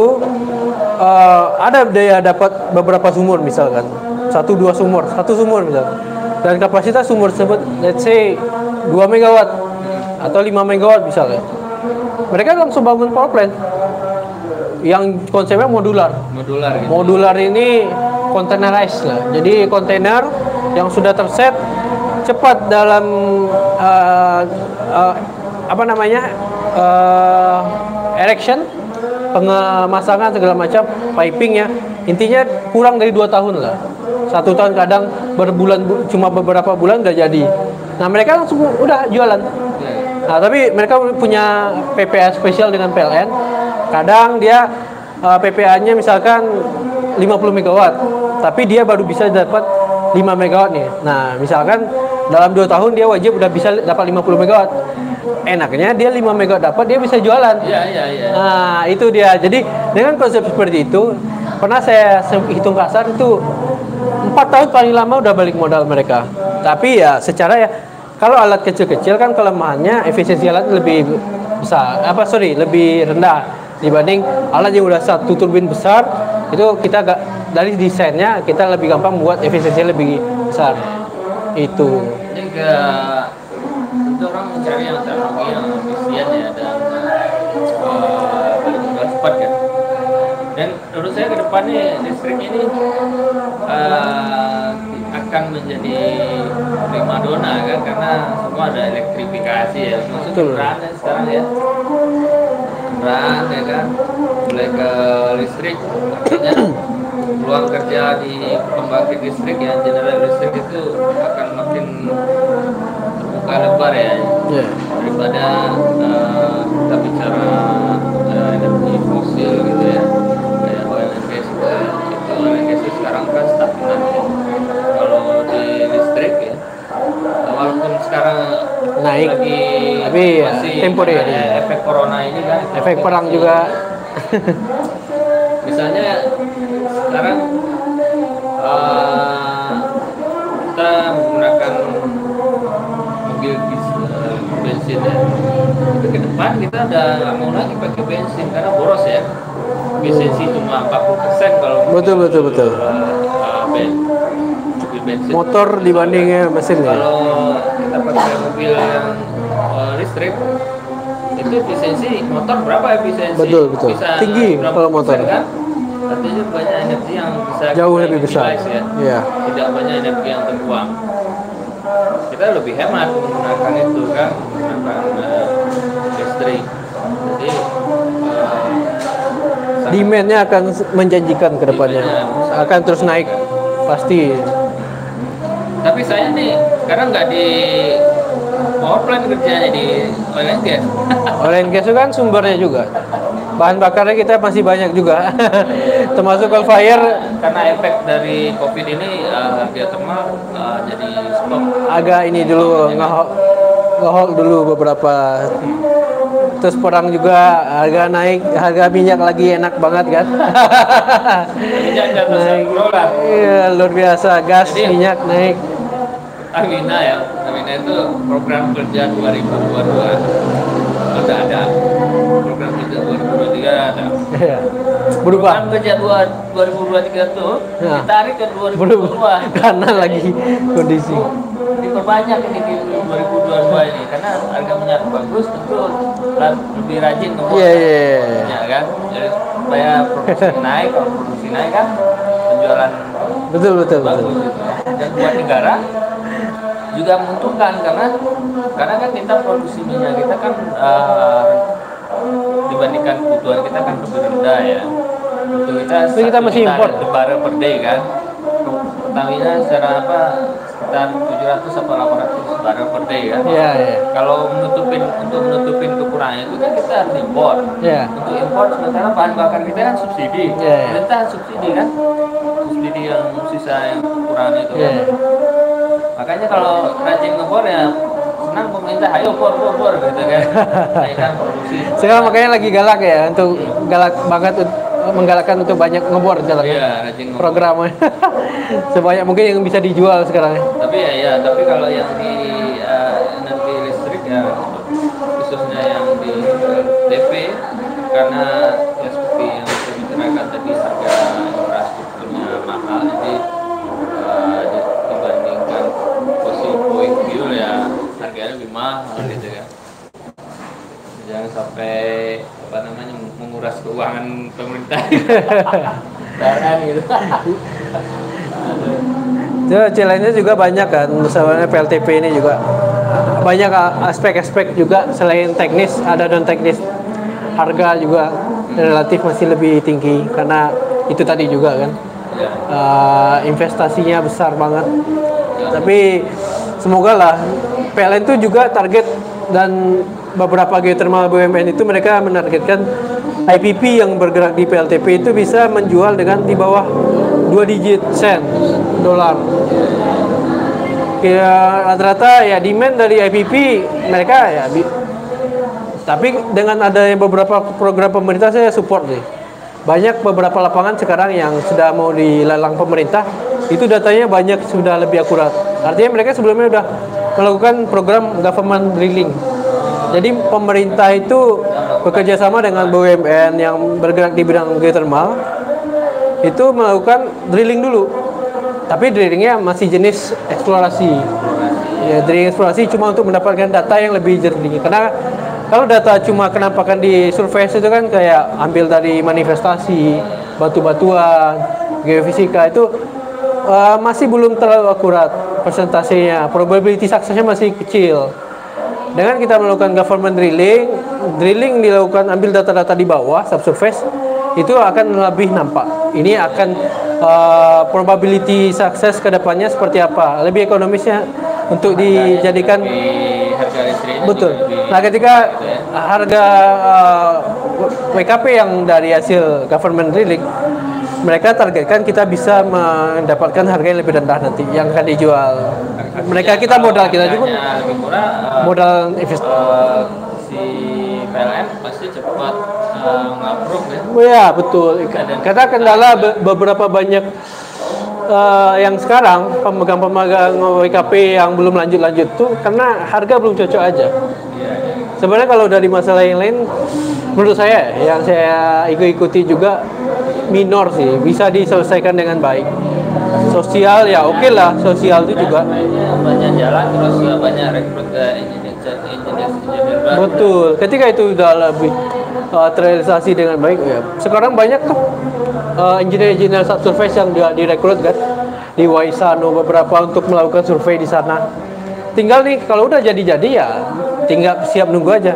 eh, ada daya dapat beberapa sumur misalkan. Satu dua sumur. Satu sumur misalkan. Dan kapasitas sumur tersebut let's say 2 megawatt atau 5 megawatt misalnya mereka langsung bangun power plant yang konsepnya modular. modular gitu. Modular ini containerized lah. Jadi kontainer yang sudah terset cepat dalam eh, eh, apa namanya eh, erection, pengemasangan segala macam, piping ya. Intinya kurang dari dua tahun lah. Satu tahun kadang berbulan bu- cuma beberapa bulan udah jadi. Nah mereka langsung udah jualan. Iya. Nah, tapi mereka punya PPA spesial dengan PLN. Kadang dia uh, PPA-nya misalkan 50 megawatt, tapi dia baru bisa dapat 5 megawatt nih. Nah, misalkan dalam 2 tahun dia wajib udah bisa dapat 50 megawatt. Enaknya dia 5 megawatt dapat dia bisa jualan. Iya, iya, iya. Nah, itu dia. Jadi dengan konsep seperti itu, pernah saya hitung kasar itu empat tahun paling lama udah balik modal mereka. Tapi ya secara ya kalau alat kecil-kecil kan kelemahannya efisiensi alat lebih besar. Apa sorry lebih rendah dibanding alat yang udah satu turbin besar itu kita gak dari desainnya kita lebih gampang buat efisiensi lebih besar. Itu. Ke itu orang mencari yang teknologi yang efisien ya dan mudah cepat kan. Dan menurut saya ke depan nih listrik ini eh, akan menjadi primadona kan karena semua ada elektrifikasi ya. Maksudnya ya sekarang ya kendaraan ya kan? Mulai ke listrik artinya peluang kerja di pembangkit listrik ya general listrik itu akan makin terbuka lebar ya. Ya. daripada eh, kita bicara eh, energi fosil gitu ya. Kayak oil and gas itu oil and gas itu sekarang kan stagnan kalau di listrik ya. Walaupun sekarang Naik, lagi tapi ya masih temporary. ada efek corona ini kan Efek perang juga. [laughs] misalnya sekarang eh, kita menggunakan mobil bis, eh, bensin ya ke depan kita udah nggak mau lagi pakai bensin karena boros ya efisiensi cuma 40% kalau Betul, betul, betul. ben- mobil bensin Motor dibandingnya mesin ya. kalau kita pakai mobil yang listrik itu efisiensi motor berapa efisiensi Betul, betul. Tinggi berapa kalau motor. kan artinya banyak energi yang bisa Jauh lebih besar. ya Iya. tidak banyak energi yang terbuang kita lebih hemat menggunakan itu kan menggunakan eh, listrik jadi eh, Demandnya akan menjanjikan ke depannya. Akan terus naik pasti. tapi saya nih sekarang nggak di power plant kerjanya di oil and gas? [laughs] Oil and gas itu kan sumbernya juga. Bahan bakarnya kita masih banyak juga. [laughs] Termasuk coal fire karena efek dari covid ini uh, geothermal uh, jadi stop agak ini dulu ngehold ngehold dulu beberapa. Terus perang juga harga naik harga minyak lagi enak banget kan. [laughs] Minyak naik. iya luar biasa. Gas Jadi- minyak naik Amina ya. Amina itu program kerja 2022 ada ada. Program kerja 2023 ada. Iya. berubah. Program kerja dua- 2023 tuh Ya. ditarik ke 2022 berubah. [laughs] Karena lagi kondisi. Diperbanyak ini di 2022 ini. Karena harga minyak bagus tentu lebih rajin iya iya iya. ya kan? Jadi supaya produksi naik kalau produksi naik kan penjualan betul betul betul. bagus gitu. dan buat negara juga menguntungkan karena karena kan kita produksi minyak kita kan eh, dibandingkan kebutuhan kita kan lebih rendah ya. Untuk kita Tapi kita masih juta impor. barrel per day kan. Pertamina secara apa sekitar 700 atau 800 barrel per day kan. Iya iya. Kalau menutupin untuk menutupin kekurangan itu kan kita harus impor iya. Untuk impor sementara bahan bakar kita kan subsidi. Iya, iya. pemerintah subsidi kan. Subsidi yang sisa yang kurang itu iya kan makanya kalau rajin ngebor ya senang pemerintah ayo bor bor bor gitu kan. Naikkan produksi. Sekarang makanya lagi galak ya untuk galak banget menggalakkan untuk banyak ngebor jalan. Iya rajin ngebor. Programnya [laughs] sebanyak mungkin yang bisa dijual sekarang tapi ya ya tapi kalau yang di eh, energi listrik ya khususnya yang di eh, DP karena sampai apa namanya menguras keuangan pemerintah. [laughs] Jangan gitu. [laughs] Itu challenge-nya juga banyak kan, misalnya PLTP ini juga. Banyak aspek-aspek juga selain teknis ada non teknis harga juga relatif masih lebih tinggi karena itu tadi juga kan. Ya. uh, investasinya besar banget. Tapi semoga lah PLN itu juga target dan beberapa geothermal BUMN itu mereka menargetkan IPP yang bergerak di PLTP itu bisa menjual dengan di bawah 2 digit sen dolar. Ya rata-rata ya demand dari IPP mereka ya tapi dengan adanya beberapa program pemerintah saya support sih. Banyak beberapa lapangan sekarang yang sudah mau dilelang pemerintah itu datanya banyak sudah lebih akurat. Artinya mereka sebelumnya sudah melakukan program government drilling jadi pemerintah itu bekerja sama dengan BUMN yang bergerak di bidang geothermal itu melakukan drilling dulu. Tapi drillingnya masih jenis eksplorasi. Ya drilling eksplorasi cuma untuk mendapatkan data yang lebih jernih. Karena kalau data cuma kenampakan di survei itu kan kayak ambil dari manifestasi batu-batuan geofisika itu uh, masih belum terlalu akurat persentasenya. Probability suksesnya masih kecil dengan kita melakukan government drilling drilling dilakukan ambil data-data di bawah subsurface itu akan lebih nampak ini akan uh, probability sukses ke depannya seperti apa lebih ekonomisnya untuk dijadikan di harga betul lebih nah ketika gitu ya. harga uh, WKP yang dari hasil government drilling mereka targetkan kita bisa mendapatkan harga yang lebih rendah nanti yang akan dijual mereka kita modal kita juga eh, modal invest eh, si PLN pasti cepat uh, ya Oh ya betul. Karena kendala be- beberapa banyak eh, yang sekarang pemegang-pemegang WKP yang belum lanjut-lanjut tuh karena harga belum cocok aja. iya iya. Sebenarnya kalau dari masalah yang lain, menurut saya yang saya ikut-ikuti juga minor sih, bisa diselesaikan dengan baik. Sosial ya oke lah, sosial itu juga banyak jalan terus eh, banyak rekrut. Betul. Ketika itu udah lebih uh, terrealisasi dengan baik ya. Sekarang banyak tuh uh, engineer-engineer subsurface yang dia direkrut kan di Waisano beberapa untuk melakukan survei di sana. Tinggal nih kalau udah jadi-jadi ya tinggal siap nunggu aja.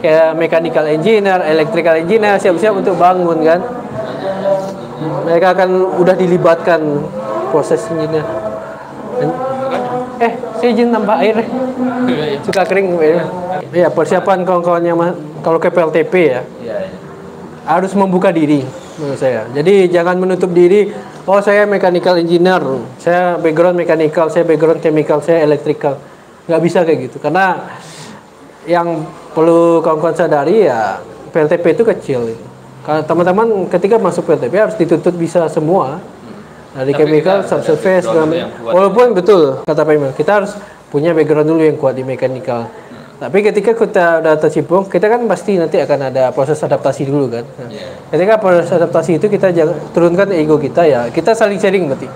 Kayak mechanical engineer, electrical engineer siap-siap untuk bangun kan. Mereka akan udah dilibatkan proses engineer. Eh, saya izin tambah air. suka kering ya. Iya, persiapan kawan-kawan yang kalau ke PLTP ya Iya, iya. harus membuka diri menurut saya. Jadi jangan menutup diri. Oh saya mechanical engineer, saya background mechanical, saya background chemical, saya electrical. Nggak bisa kayak gitu karena yang perlu kawan-kawan sadari ya PLTP itu kecil. Gitu. Kalau teman-teman ketika masuk PLTP harus dituntut bisa semua dari Tapi chemical, subsurface, walaupun betul kata Pak Imam, kita harus punya background dulu yang kuat di mechanical. Tapi ketika kita udah tercipung, kita kan pasti nanti akan ada proses adaptasi dulu kan. Nah, Iya. Ketika proses adaptasi itu kita jangan turunkan ego kita ya, kita saling sharing berarti.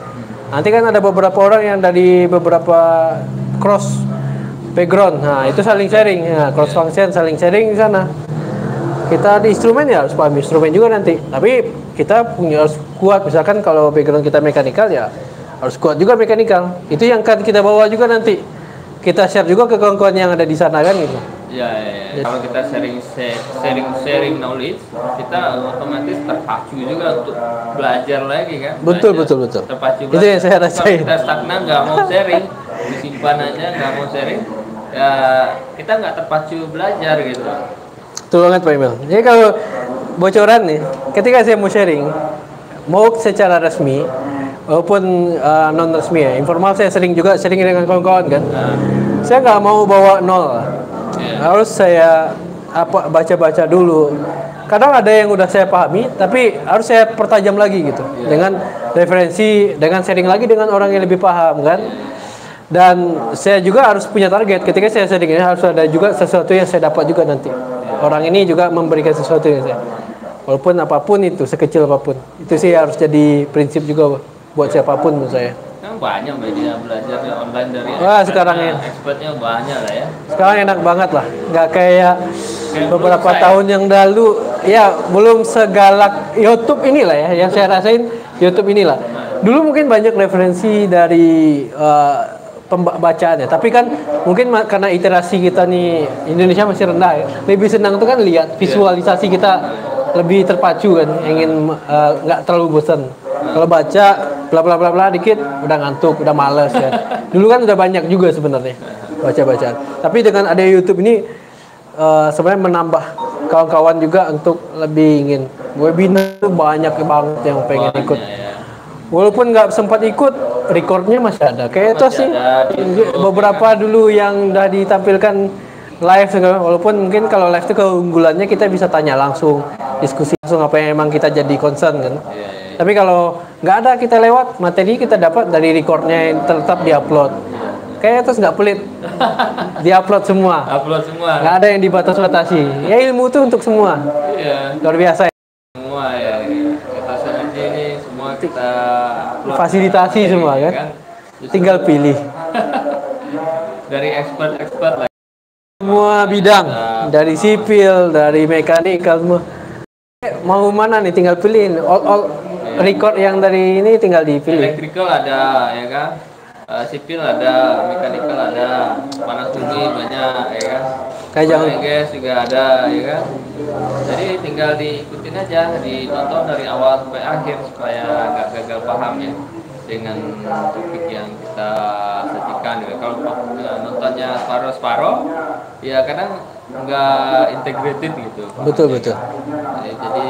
Nanti kan ada beberapa orang yang dari beberapa cross background, nah itu saling sharing, ya, cross function saling sharing di sana. Kita di instrumen ya harus paham instrumen juga nanti. Tapi kita punya harus kuat, misalkan kalau background kita mekanikal ya harus kuat juga mekanikal. Itu yang akan kita bawa juga nanti. Kita share juga ke kawan-kawan yang ada di sana kan gitu. Iya, iya, iya. Kalau kita sharing sharing sharing knowledge, kita otomatis terpacu juga untuk belajar lagi kan. Betul, Belajar. betul, betul. Terpacu Itu yang saya Kalau rasain. kita stagnan nggak mau sharing, disimpan aja nggak mau sharing, ya kita nggak terpacu belajar gitu. Betul banget Pak Emil. Jadi kalau bocoran nih, ketika saya mau sharing, mau secara resmi, walaupun uh, non resmi ya, informal saya sering juga sharing dengan kawan-kawan kan. Nah, Saya nggak mau bawa nol, Iya. harus saya apa baca-baca dulu. Kadang ada yang udah saya pahami, tapi harus saya pertajam lagi gitu, dengan referensi, dengan sharing lagi dengan orang yang lebih paham kan. Dan saya juga harus punya target. Ketika saya sharing ini harus ada juga sesuatu yang saya dapat juga nanti. Orang ini juga memberikan sesuatu yang saya. Walaupun apa pun itu, sekecil apa pun. Itu sih harus jadi prinsip juga buat siapa pun menurut saya. kan banyak media belajarnya online dari Wah, expert. sekarang ya. expertnya banyak lah ya Sekarang enak banget lah, nggak kayak Kayak beberapa tahun yang lalu. Ya belum segalak YouTube inilah ya, yang saya rasain YouTube inilah. Dulu mungkin banyak referensi dari eh, pembacaannya, tapi kan mungkin karena iterasi kita nih Indonesia masih rendah ya. Lebih senang tuh kan lihat visualisasi kita lebih terpacu kan, ingin eh, nggak terlalu bosan. Kalau baca bla bla bla bla dikit udah ngantuk, udah males ya. [laughs] Dulu kan udah banyak juga sebenarnya baca bacaan. Tapi dengan ada YouTube ini eh, sebenarnya menambah kawan-kawan juga untuk lebih ingin webinar tuh banyak banget yang pengen ikut. ya. Walaupun nggak sempat ikut, recordnya masih ada. Kayak itu sih. beberapa dulu yang udah ditampilkan live walaupun mungkin kalau live itu keunggulannya kita bisa tanya langsung diskusi langsung apa yang emang kita jadi concern kan? Iya, iya. tapi kalau nggak ada kita lewat materi kita dapat dari recordnya yang tetap diupload. Kayak terus nggak pelit. [laughs] Diupload semua. Upload semua. Nggak ada yang dibatas-batasi. Ya ilmu itu untuk semua. Iya. Luar biasa. Semua ya. Kita ini semua kita fasilitasi semua kan? Justru tinggal [laughs] pilih. Dari expert-expert lah semua bidang. Dari sipil dari mekanikal semua. Eh, mau mana nih tinggal pilih? All, all record yang dari ini tinggal dipilih. Electrical ada ya kan? Eh, sipil ada mechanical ada. Panas bumi banyak ya kan Kayak jangan- and gas juga ada ya kan? Jadi tinggal diikutin aja ditonton dari awal sampai akhir supaya agak gagal paham ya dengan topik yang kita sajikan gitu. kalau nontonnya separuh-separuh ya kadang nggak integrated gitu. Betul betul. Ya, jadi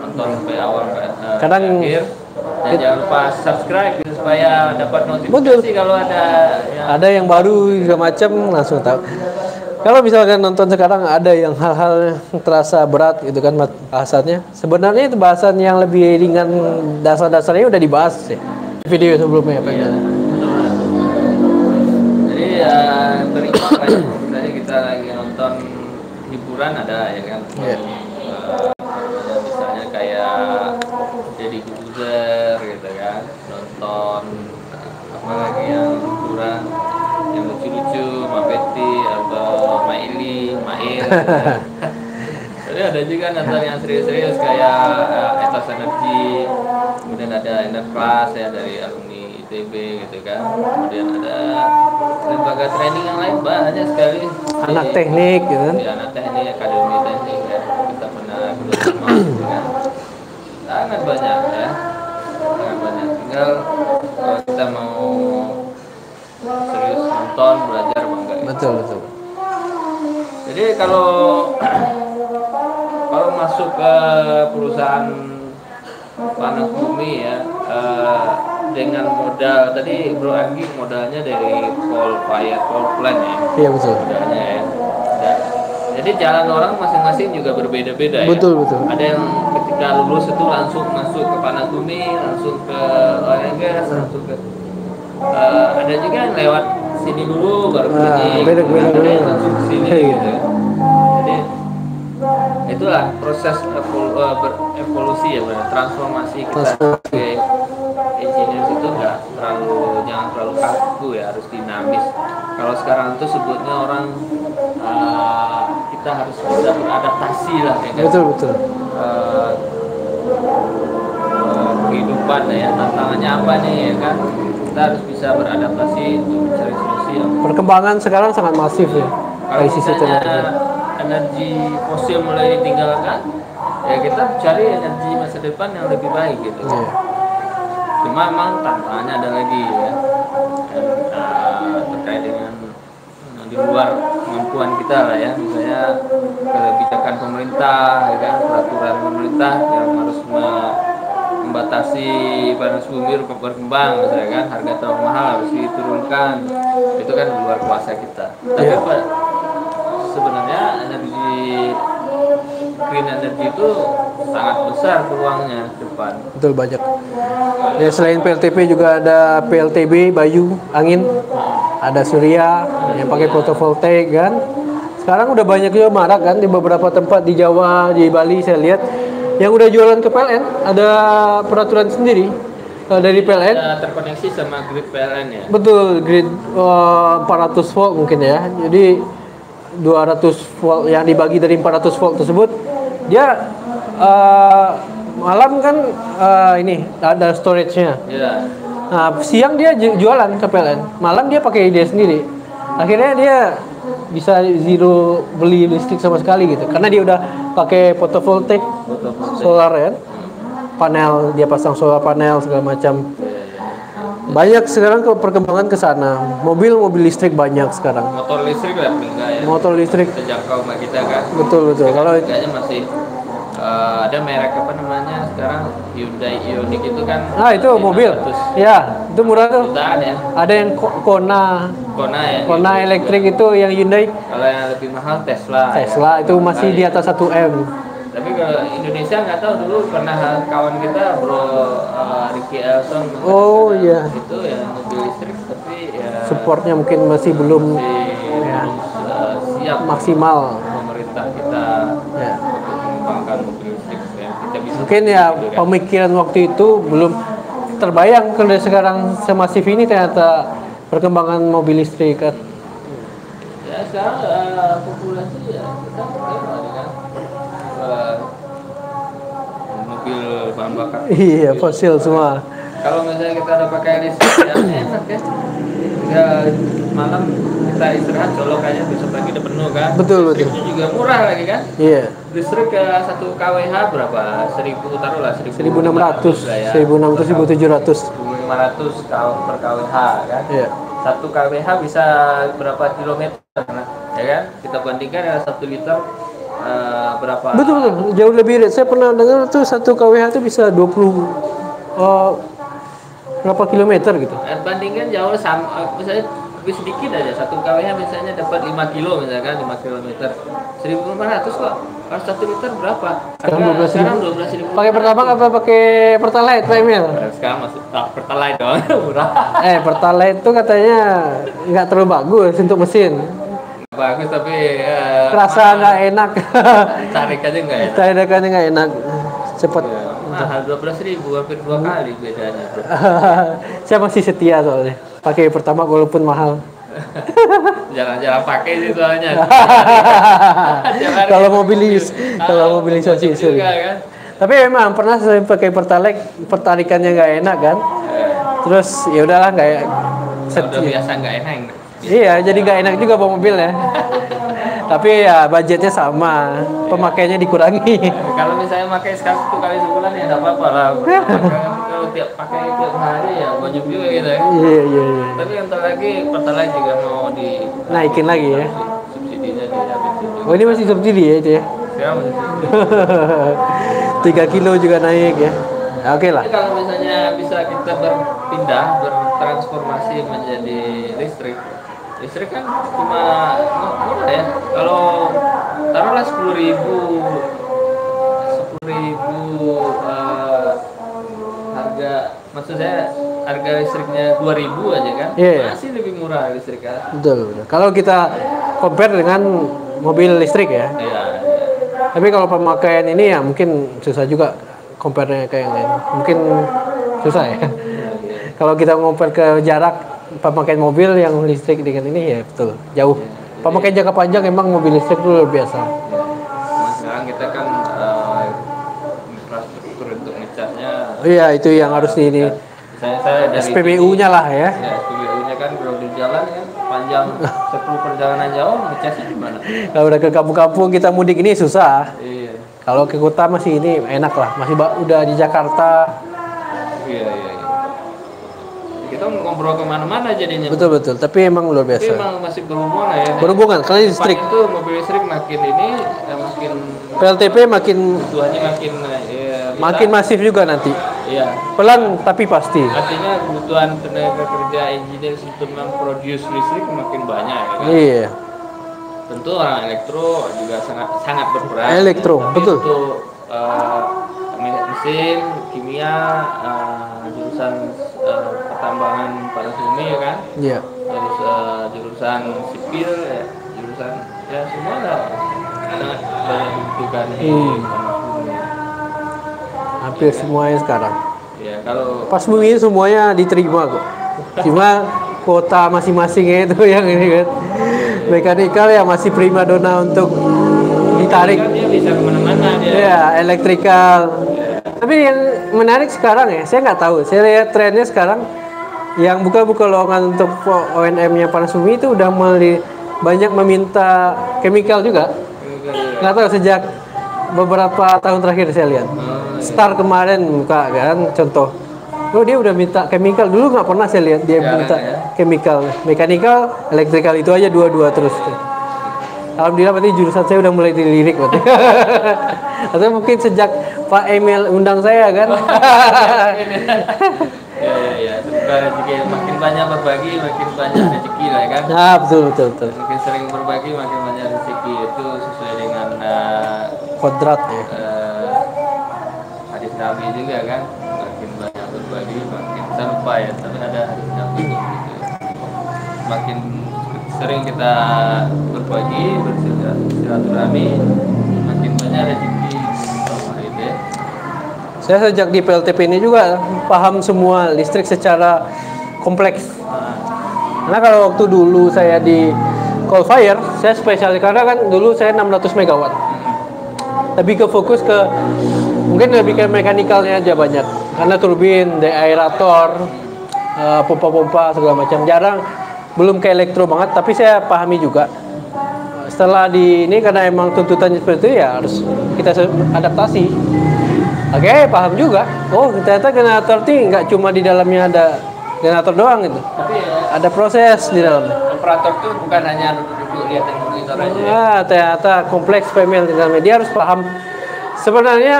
nonton sampai awal sampai eh, Kadang- akhir. Dan jangan lupa subscribe gitu, supaya dapat notifikasi Betul. kalau ada yang ada yang baru segala macam langsung tahu kalau misalkan nonton sekarang ada yang hal-hal terasa berat gitu kan bahasannya sebenarnya itu bahasan yang lebih ringan dasar-dasarnya udah dibahas ya video sebelumnya apa Iya. jadi ya. Misalnya kita lagi nonton hiburan ada ya kan. Eh, misalnya kayak jadi Corbuzier gitu kan nonton apa lagi yang hiburan yang lucu-lucu atau Maili Mail. [laughs] Tapi ada juga nonton yang serius-serius kayak uh, Etos Energy, kemudian ada Ener Class ya dari alumni ITB gitu kan. Kemudian ada lembaga training yang lain banyak sekali. anak Di- teknik gitu kan di anak teknik, akademi teknik ya. Kita pernah bersama gitu kan. Sangat banyak ya. Sangat banyak. Tinggal kalau kita mau serius nonton, belajar bangga. ya. betul betul Jadi kalau kalau masuk ke perusahaan panas bumi ya eh, dengan modal tadi Bro Anggi modalnya dari coal fire coal plant ya iya betul modalnya ya. Dan- jadi jalan orang masing-masing juga berbeda-beda ya. Betul, betul. Ada yang ketika lulus itu langsung masuk ke panas bumi, langsung ke oil gas, langsung ke eh, ada juga yang lewat sini dulu baru Nah, sini. beda- beda langsung ke sini Iya. gitu. Jadi itulah proses evol- eh, berevolusi ya benar transformasi kita Transformasi. sebagai engineer itu enggak terlalu jangan terlalu kaku ya harus dinamis kalau sekarang itu sebutnya orang eh, kita harus bisa beradaptasi lah ya kan betul betul eh, kehidupan ya tantangannya apa nih ya kan kita harus bisa beradaptasi untuk mencari solusi yang perkembangan sekarang sangat masif ya kalau dari sisi teknologi energi fosil mulai ditinggalkan ya kita cari energi masa depan yang lebih baik gitu. Iya. cuma memang tantangannya ada lagi ya. Dan uh, terkait dengan uh, di luar kemampuan kita lah ya. Misalnya kebijakan pemerintah ya kan peraturan pemerintah yang harus me- membatasi panas bumi berkembang misalnya kan harga terlalu mahal harus diturunkan. Itu kan di luar kuasa kita. Tapi Iya. Pak, sebenarnya energi green energy itu sangat besar peluangnya ke depan. Betul banyak. Ya selain PLTP juga ada PLTB Bayu angin. Ada Surya yang pakai fotovoltaik kan. Sekarang udah banyak juga marak kan di beberapa tempat di Jawa di Bali saya lihat yang udah jualan ke PLN ada peraturan sendiri Kalau dari PLN Ada terkoneksi sama grid PLN ya. Betul, grid eh, 400 volt mungkin ya. Jadi 200 volt yang dibagi dari 400 volt tersebut dia eh, malam kan eh, ini ada storage-nya. Iya. Nah, siang dia ju- jualan ke PLN, malam dia pakai ide sendiri. Akhirnya dia bisa zero beli listrik sama sekali gitu. Karena dia udah pakai photovoltaik Fotovoltaik. solar kan. Panel dia pasang solar panel segala macam. Banyak sekarang ke perkembangan ke sana. Mobil-mobil listrik banyak sekarang. Motor listrik lah enggak ya. Motor listrik Terjangkau sama kita kan. betul betul. Kalau Kayaknya masih eh, ada merek apa namanya sekarang Hyundai Ioniq itu kan. ah itu mobil. 500 Ya, itu murah tuh. jutaan ya. Ada yang Ko- Kona, Kona ya. Kona elektrik itu yang Hyundai Kalau yang lebih mahal Tesla. ya. Tesla itu masih di atas 1 M. Tapi kalau Indonesia nggak tahu dulu pernah kawan kita Bro eh, Ricky Elson Oh, iya. itu ya mobil listrik tapi ya Supportnya mungkin masih belum masih Ya. belum eh, siap maksimal. pemerintah kita Ya. untuk mengembangkan mobil listrik yang kita bisa Mungkin ya gitu kan. pemikiran waktu itu belum terbayang kalau sekarang semasif ini ternyata perkembangan mobil listrik kan. ya sekarang eh, populasi ya kita kan eh, mobil bahan bakar Iya, fosil semua. Kalau misalnya kita udah pakai listrik ya enak ya ya malam kita istirahat colok aja besok pagi udah penuh kan Betul, betul. Listriknya juga murah lagi kan Iya. listrik ke satu kWh berapa seribu taruh lah 1600, lah ya. 1600, 1700. 1500 kau- per kWh kan Iya. satu kWh bisa berapa kilometer nah, ya kan kita bandingkan dengan satu liter eh, berapa Betul betul, jauh lebih. Saya pernah dengar tuh satu kWh itu bisa 20 eh, berapa kilometer gitu. Bandingkan jauh sama misalnya lebih sedikit aja satu kWh misalnya dapat 5 kilo misalkan 5 kilometer 1500 kok kalau satu liter berapa Sekarang Harga- 12.000. sekarang 12.000 Pakai pertama apa pakai pertalite Pak Emil? Sekarang masuk tak pertalite dong [laughs] murah Eh, pertalite itu katanya nggak terlalu bagus untuk mesin. bagus tapi eh, Rasa nggak enak. tarik aja nggak enak Tarikannya nggak enak. Cepat. Ya, mahal 12.000 hampir dua kali bedanya bro. [laughs] Saya masih setia soalnya. Pakai pertama walaupun mahal. [laughs] jarang-jarang pakai sih soalnya [laughs] Kalau mobilis, mobil. kalau wajib sering. juga kan Tapi memang pernah saya pakai pertalite, pertarikannya nggak enak kan. Eh, Terus ya udahlah nggak udah setia. biasa nggak enak Iya, jadi nggak enak juga bawa mobil ya. Tapi ya budgetnya sama, pemakaiannya dikurangi. kalau misalnya pakai sekali satu kali sebulan ya nggak apa-apa lah kalau tiap pakai tiap hari ya wajib juga gitu ya Iya iya iya. tapi entar lagi pertalite juga mau di Naikin lagi ya. subsidinya juga Oh ini masih subsidi ya itu ya. subsidi. [laughs] 3 kilo juga naik ya. Ya, Oke lah. Tapi kalau misalnya bisa kita berpindah, bertransformasi menjadi listrik, listrik kan cuma murah ya. Kalau taruhlah sepuluh ribu, sepuluh ribu eh, harga, maksud saya harga listriknya dua ribu aja kan, Iya, iya. masih lebih murah listrik kan. Betul, betul. Kalau kita compare dengan mobil listrik ya. Iya. Tapi kalau pemakaian ini ya mungkin susah juga compare-nya kayak yang lain. Mungkin susah ya. [laughs] kalau kita compare ke jarak pemakaian mobil yang listrik dengan ini ya betul jauh. Pemakaian jangka panjang emang mobil listrik itu luar biasa. Cuma sekarang kita kan eh, infrastruktur untuk ngecasnya Iya itu yang harus di ini saya saya SPBU-nya lah ya. Ya, SPBU-nya kan kalau di jalan kan panjang [laughs] 10 perjalanan jauh ngecasnya gimana? Kalau udah ke kampung-kampung kita mudik ini susah. Iya. Kalau ke kota masih ini enak lah, masih udah di Jakarta. Iya, iya. Kita ngobrol ke mana-mana jadinya. Betul betul, tapi emang luar Tapi biasa. emang masih berhubungan ya. Berhubungan karena listrik, itu mobil listrik makin ini ya makin PLTP makin kebutuhannya makin ya, makin masif juga nanti. Iya. Pelan tapi pasti. Artinya kebutuhan tenaga kerja engineer untuk memproduce listrik makin banyak ya kan. Iya. Tentu orang elektro juga sangat sangat berperan. Elektro, Tapi betul. Untuk eh, me- mesin, kimia, eh, jurusan eh, pertambangan panas bumi ya kan, Iya. terus eh, jurusan sipil, ya, jurusan ya semua lah sangat banyak dibutuhkan di Hmm. Hampir semuanya sekarang. Ya Kalau Pas bumi semuanya diterima kok. Cuma kuota masing-masingnya itu [laughs] yang ini kan. Mekanikal ya masih prima dona untuk ditarik. kan dia bisa ke mana-mana dia. Ya, elektrikal. Tapi yang menarik sekarang ya, saya nggak tahu. Saya lihat trennya sekarang yang buka-buka lowongan untuk ONM-nya panas bumi itu udah mulai banyak meminta chemical juga. Nggak tahu sejak beberapa tahun terakhir saya lihat. Star kemarin buka kan, contoh. Oh dia udah minta chemical dulu nggak pernah saya lihat dia minta ya. chemical, mechanical, elektrikal itu aja dua-dua terus. Alhamdulillah berarti jurusan saya udah mulai dilirik berarti. [laughs] Atau mungkin sejak Pak Emil undang saya kan. [laughs] [laughs] ya ya ya semoga rezeki makin banyak berbagi makin banyak rezeki lah ya kan? Nah betul betul betul. makin sering berbagi makin banyak rezeki. Itu sesuai dengan uh, Kodrat ya. uh, hadis Nabi juga kan? Makin banyak berbagi makin sampai ya. Tapi ada hadis Nabi gitu makin sering kita berbagi bersilaturahmi makin banyak rezeki Saya sejak di PLTP ini juga paham semua listrik secara kompleks. Karena kalau waktu dulu saya di coal fire, saya spesial karena kan dulu saya 600 megawatt. Lebih ke fokus ke mungkin lebih ke mekanikalnya aja banyak. Karena turbin, deaerator, eh, pompa-pompa segala macam. Jarang belum ke elektro banget, tapi saya pahami juga. Setelah di ini karena emang tuntutannya seperti itu ya harus kita adaptasi. Oke, paham juga. Oh, ternyata generator ini nggak cuma di dalamnya ada generator doang gitu. tapi ya, Ada proses di dalamnya. operator tuh bukan hanya duduk-duduk liatin monitor aja ya. Ah, ternyata kompleks PML di dalamnya. Dia harus paham. Sebenarnya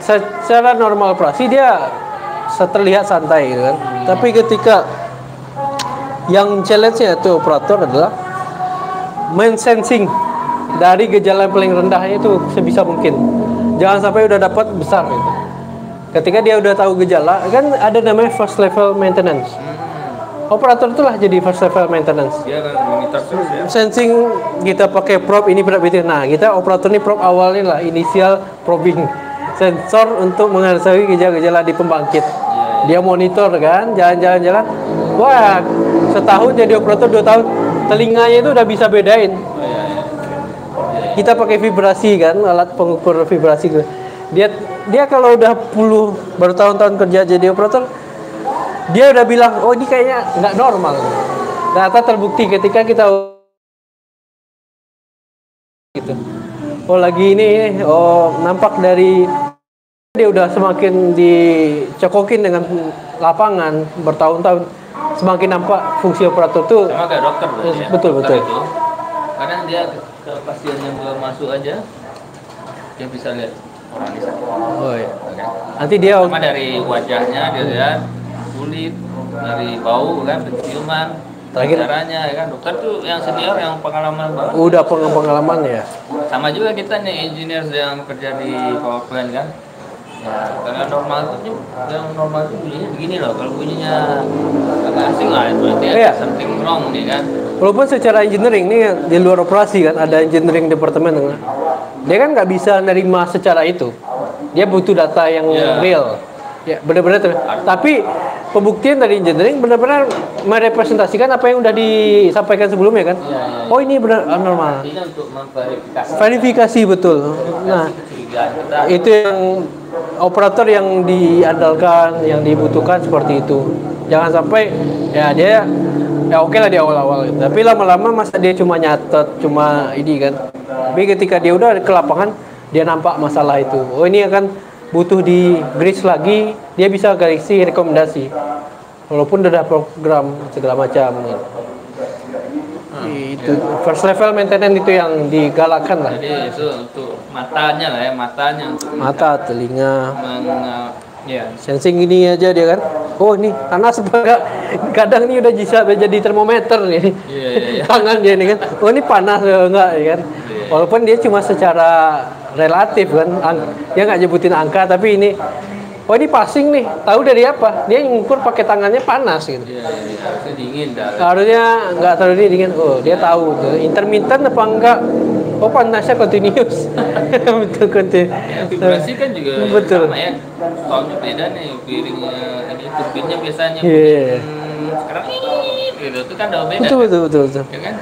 secara normal operasi dia terlihat santai gitu kan. Tapi ketika yang challenge-nya itu operator adalah men-sensing dari gejala yang paling rendahnya itu sebisa mungkin. Jangan sampai udah dapat besar gitu. Ketika dia udah tahu gejala, kan ada namanya first level maintenance. Operator itulah jadi first level maintenance dia kan monitor terus ya sensing kita pakai probe ini probe itu. Nah, kita operator ini probe awalnya lah initial probing sensor untuk mengetahui gejala-gejala di pembangkit. Dia monitor kan, jalan-jalan jalan. Wah, setahun jadi operator dua tahun, telinganya itu udah bisa bedain. oh iya iya Kita pakai vibrasi kan, alat pengukur vibrasi. gitu. Dia dia kalau udah puluh baru tahun-tahun kerja jadi operator, dia udah bilang, oh ini kayaknya nggak normal. Ternyata terbukti ketika kita gitu. Oh lagi ini, oh nampak dari dia udah semakin dicokokin dengan lapangan bertahun-tahun, semakin nampak fungsi operator tuh sama kayak dokter berarti ya Betul, Dokter betul. itu kadang dia ke, pasien yang belum masuk aja. Dia bisa lihat. Orang ini sakit oh, iya. Nanti dia sama dari wajahnya dia lihat. Kulit dari bau kan penciuman Terakhir- caranya ya kan. Dokter tuh yang senior yang pengalaman banget. Udah peng- pengalaman ya. sama juga kita nih engineer yang kerja di power plant kan ya karena normal tuh yang normal tuh bunyinya begini loh kalau bunyinya agak asing lah itu berarti ada something wrong nih kan Walaupun secara engineering nih di luar operasi kan ada engineering departemen kan. Dia kan nggak bisa nerima secara itu. Dia butuh data yang Iya. real. Ya benar-benar. Tapi pembuktian dari engineering benar-benar merepresentasikan apa yang udah disampaikan sebelumnya kan. Iya, iya, iya. Oh ini benar ah, normal. untuk Verifikasi betul. Nah itu yang operator yang diandalkan, yang dibutuhkan seperti itu. Jangan sampai ya dia ya oke lah di awal-awal, tapi lama-lama masa dia cuma nyatet, cuma ini kan. Tapi ketika dia udah ke lapangan, dia nampak masalah itu. Oh ini akan butuh di grease lagi, dia bisa kasih rekomendasi. Walaupun udah program segala macam. gitu. Itu. First level maintenance itu yang digalakkan lah. jadi itu untuk matanya lah ya matanya untuk Mata, telinga, meng, ya. Sensing gini aja dia kan. Oh ini panas enggak? Kadang ini udah bisa jadi termometer nih. Iya, iya, iya. tangan dia nih kan. Oh ini panas enggak ya kan? Walaupun dia cuma secara relatif kan ang- dia nggak nyebutin angka tapi ini oh ini passing nih tahu dari apa dia ngukur pakai tangannya panas gitu Iya, iya, iya. harusnya dingin dah harusnya nggak terlalu dingin oh dia tahu tuh intermittent apa enggak oh panasnya continuous [laughs] betul continuous Ya, vibrasi kan juga Betul. sama ya. Soalnya beda nih piringnya ini turbinnya biasanya. Iya. Hmm, sekarang ini gitu itu kan udah beda. betul betul betul, betul. Ya kan?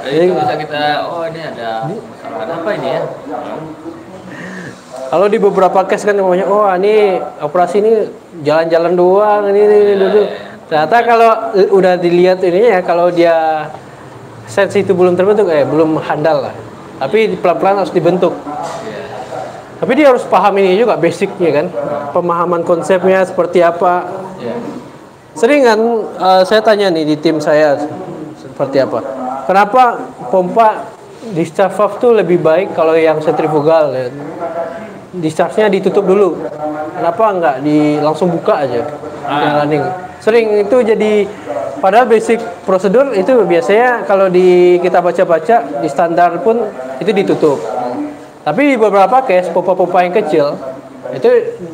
Jadi Jadi- itu bisa kita oh ini ada masalah apa ini ya? Kalau di beberapa case kan namanya, oh ini operasi ini jalan-jalan doang, ini, ini, ini dulu. Ternyata kalau eh, udah dilihat ininya ya, kalau dia sensi itu belum terbentuk, eh belum handal lah. Tapi pelan-pelan harus dibentuk. Tapi dia harus paham ini juga basicnya kan, pemahaman konsepnya seperti apa. Sering kan eh, saya tanya nih di tim saya seperti apa. Kenapa pompa discharge valve tuh lebih baik kalau yang sentrifugal ya? Discharge-nya ditutup dulu. Kenapa nggak di langsung buka aja? Yang running. Sering itu jadi padahal basic prosedur itu biasanya kalau di kita baca-baca di standar pun itu ditutup. Tapi di beberapa case pompa-pompa yang kecil itu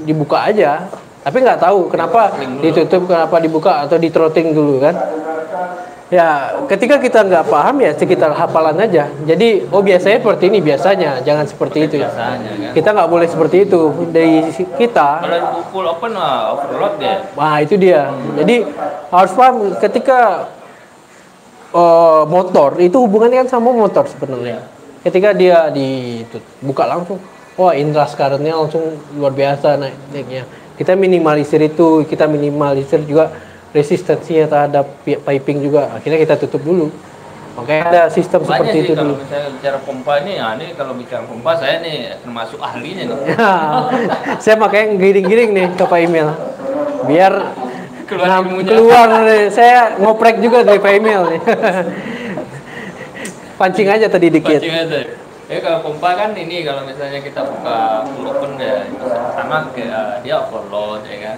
dibuka aja. Tapi nggak tahu kenapa ditutup, kenapa dibuka atau di dulu kan. Ya, ketika kita nggak paham ya sekitar hafalan aja. Jadi, oh biasanya seperti ini biasanya, jangan seperti itu. Biasanya kan. Kita nggak boleh seperti itu dari kita. Kalau full open wah overload dia. Wah itu dia. Jadi harus paham ketika eh, motor itu hubungannya kan sama motor sebenarnya. Ketika dia dibuka langsung, wah indras currentnya langsung luar biasa naik naiknya. Kita minimalisir itu, kita minimalisir juga resistensinya terhadap pi- piping juga. Akhirnya kita tutup dulu. Makanya ada sistem Banyak seperti sih itu kalau dulu. misalnya bicara pompa ini, ya ini kalau bicara pompa saya nih termasuk ahlinya nih. Ya, saya makanya giring-giring nih ke Pak Email. Biar Keluar nah, keluar nih. saya ngoprek juga dari Pak Email nih. Pancing aja tadi dikit. Pancing aja. Eh kalau pompa kan ini kalau misalnya kita buka open ya sama kayak dia overload ya kan.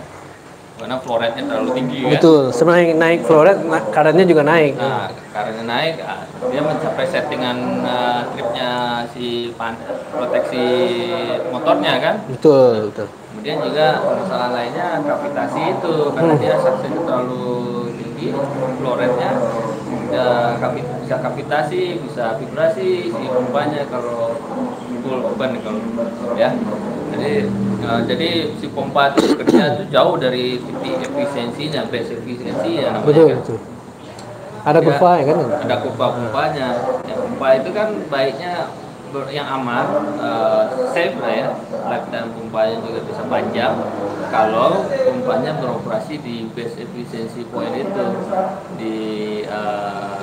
Karena flow rate-nya terlalu tinggi kan. Betul, sebenarnya naik flow rate, na- karetnya juga naik. Nah, karena naik, ah, dia mencapai settingan ah, tripnya si pan proteksi motornya kan. Betul, betul. Kemudian juga masalah lainnya gravitasi itu karena dia saksinya terlalu tinggi, flow rate-nya ya, kapi- bisa gravitasi, bisa vibrasi si pompanya kalau full open kalau ya. Jadi eh, jadi si pompa itu bekerja itu jauh dari titik efisiensinya, base efisiensi ya namanya. Betul, kan. betul. Ada Ya, kurva ya kan? ada kurva pompanya ya, pompa itu kan baiknya ber- yang aman eh, safe lah ya lifetime pompanya juga bisa panjang kalau pompanya beroperasi di base efficiency point itu di eh,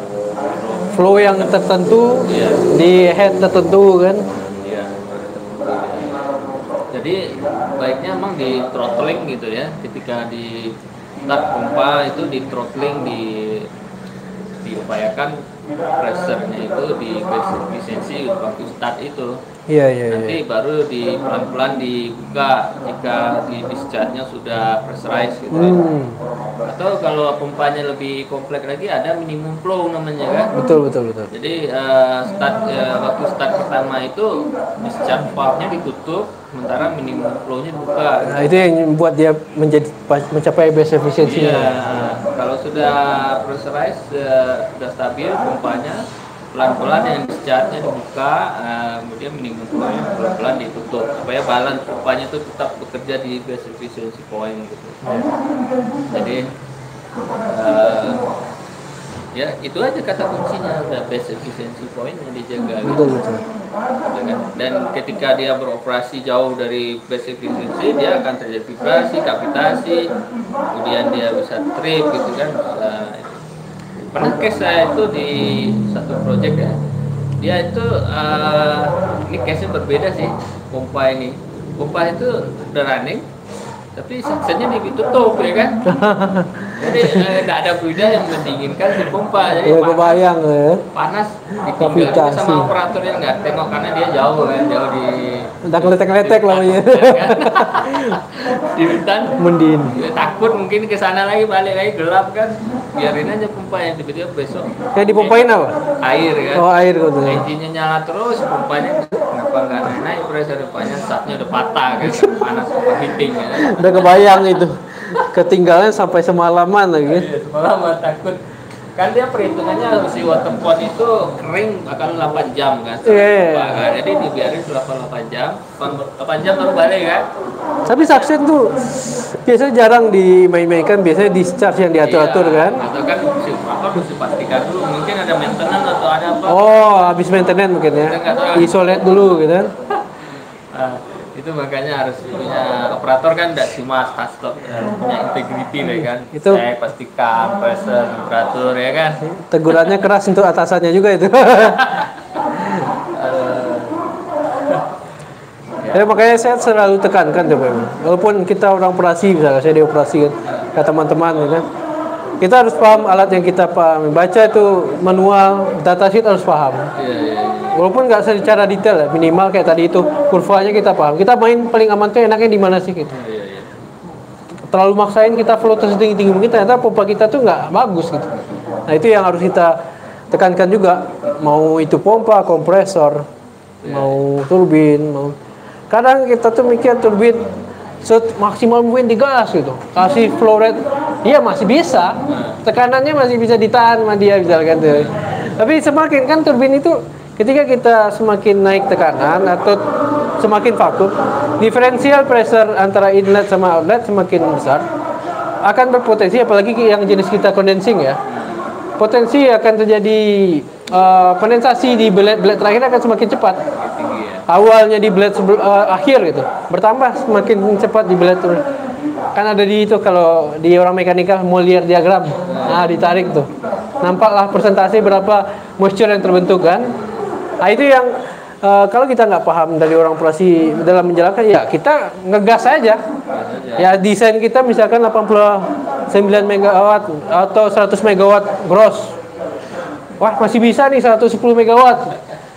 Flow yang tertentu Iya. di head tertentu kan. Jadi baiknya emang di throttling gitu ya. Ketika di start pompa itu di throttling di diupayakan pressure-nya itu di efficiency waktu start itu Iya, iya, iya. nanti baru di pelan-pelan dibuka jika di discharge-nya sudah pressurized gitu ya. Hmm, atau kalau pompanya lebih kompleks lagi ada minimum flow namanya kan betul, betul, betul. jadi eh, start eh, waktu start pertama itu discharge valve-nya ditutup sementara minimum flow-nya dibuka Nah, itu yang membuat dia menjadi mencapai base Iya, efficiency-nya. kalau sudah pressurized, eh, sudah stabil pompanya, pelan-pelan yang discharge-nya dibuka, eh, kemudian minimum flow-nya pelan-pelan ditutup supaya balance pompanya itu tetap bekerja di base efficiency point gitu. Jadi eh, ya itu aja kata kuncinya udah base efficiency point yang dijaga gitu. Betul, betul. Ya kan? Dan ketika dia beroperasi jauh dari base efficiency, dia akan terjadi vibrasi, kapitasi, kemudian dia bisa trip gitu kan. Nah, pernah case saya itu di satu project ya, dia itu eh, ini case-nya berbeda sih, pompa ini. Pompa itu udah running, tapi saksennya ditutup ya kan. Jadi [laughs] tidak ada fluida yang mendinginkan si pompa. Jadi Ya panas kebayang ya. panas ditinggal sama operatornya nggak tengok karena dia jauh kan jauh di Udah ngeletek-ngeletek namanya. [laughs] di hutan Mendin. Ya, takut mungkin ke sana lagi balik lagi gelap kan biarin aja pompa yang tiba-tiba besok Kayak dipompain apa? air kan Oh, air gitu. engine-nya nyala terus pompanya kenapa nggak naik pressure depannya satnya udah patah kan panas overheating ya Udah kebayang itu. Ketinggalan sampai semalaman lagi. Iya, semalam mah takut kan dia perhitungannya si water pot itu kering akan 8 jam kan Iya. Wah, kan? jadi dibiarin selama 8 jam 8 jam baru balik kan Tapi suction tuh biasanya jarang dimain-mainkan, biasanya discharge yang diatur-atur Iya. kan. atau kan si apa harus dipastikan dulu mungkin ada maintenance atau ada apa Oh, habis maintenance mungkin ya. Isolate dulu gitu kan. [laughs] Itu makanya harus punya operator kan tidak cuma stop punya integrity deh kan Itu- saya pastikan pressure temperatur ya kan Tegurannya keras untuk atasannya juga itu. [laughs] [laughs] Ya makanya saya selalu tekankan coba. Walaupun kita orang operasi misalnya saya dioperasi kan ke teman-teman gitu kan. Kita harus paham alat yang kita paham. Baca itu manual, datasheet harus paham. iya iya Walaupun nggak secara detail ya, minimal kayak tadi itu kurvanya kita paham. Kita main paling aman tuh enaknya di mana sih gitu. iya iya Terlalu maksain kita flow setinggi tinggi mungkin ternyata pompa kita tuh nggak bagus gitu. Nah itu yang harus kita tekankan juga. Mau itu pompa, kompresor, mau turbin, mau kadang kita tuh mikir turbin maksimal mungkin digas gitu. Kasih flow rate iya masih bisa. Tekanannya masih bisa ditahan sama dia misalkan tuh. Tapi semakin kan turbin itu ketika kita semakin naik tekanan atau semakin vakum diferensial pressure antara inlet sama outlet semakin besar. Akan berpotensi apalagi yang jenis kita condensing ya. Potensi akan terjadi eh, kondensasi di blade-blade terakhir akan semakin cepat. Ya awalnya di blade sebel- eh, akhir gitu. Bertambah semakin cepat di blade ter- kan ada di itu kalau di orang mekanikal Molière diagram. Nah ditarik tuh. Nampaklah persentase berapa moisture yang terbentuk kan? Nah itu yang eh, kalau kita nggak paham dari orang operasi dalam menjalankan ya kita ngegas aja ya desain kita misalkan 89 megawatt atau 100 megawatt gross wah masih bisa nih 110 megawatt.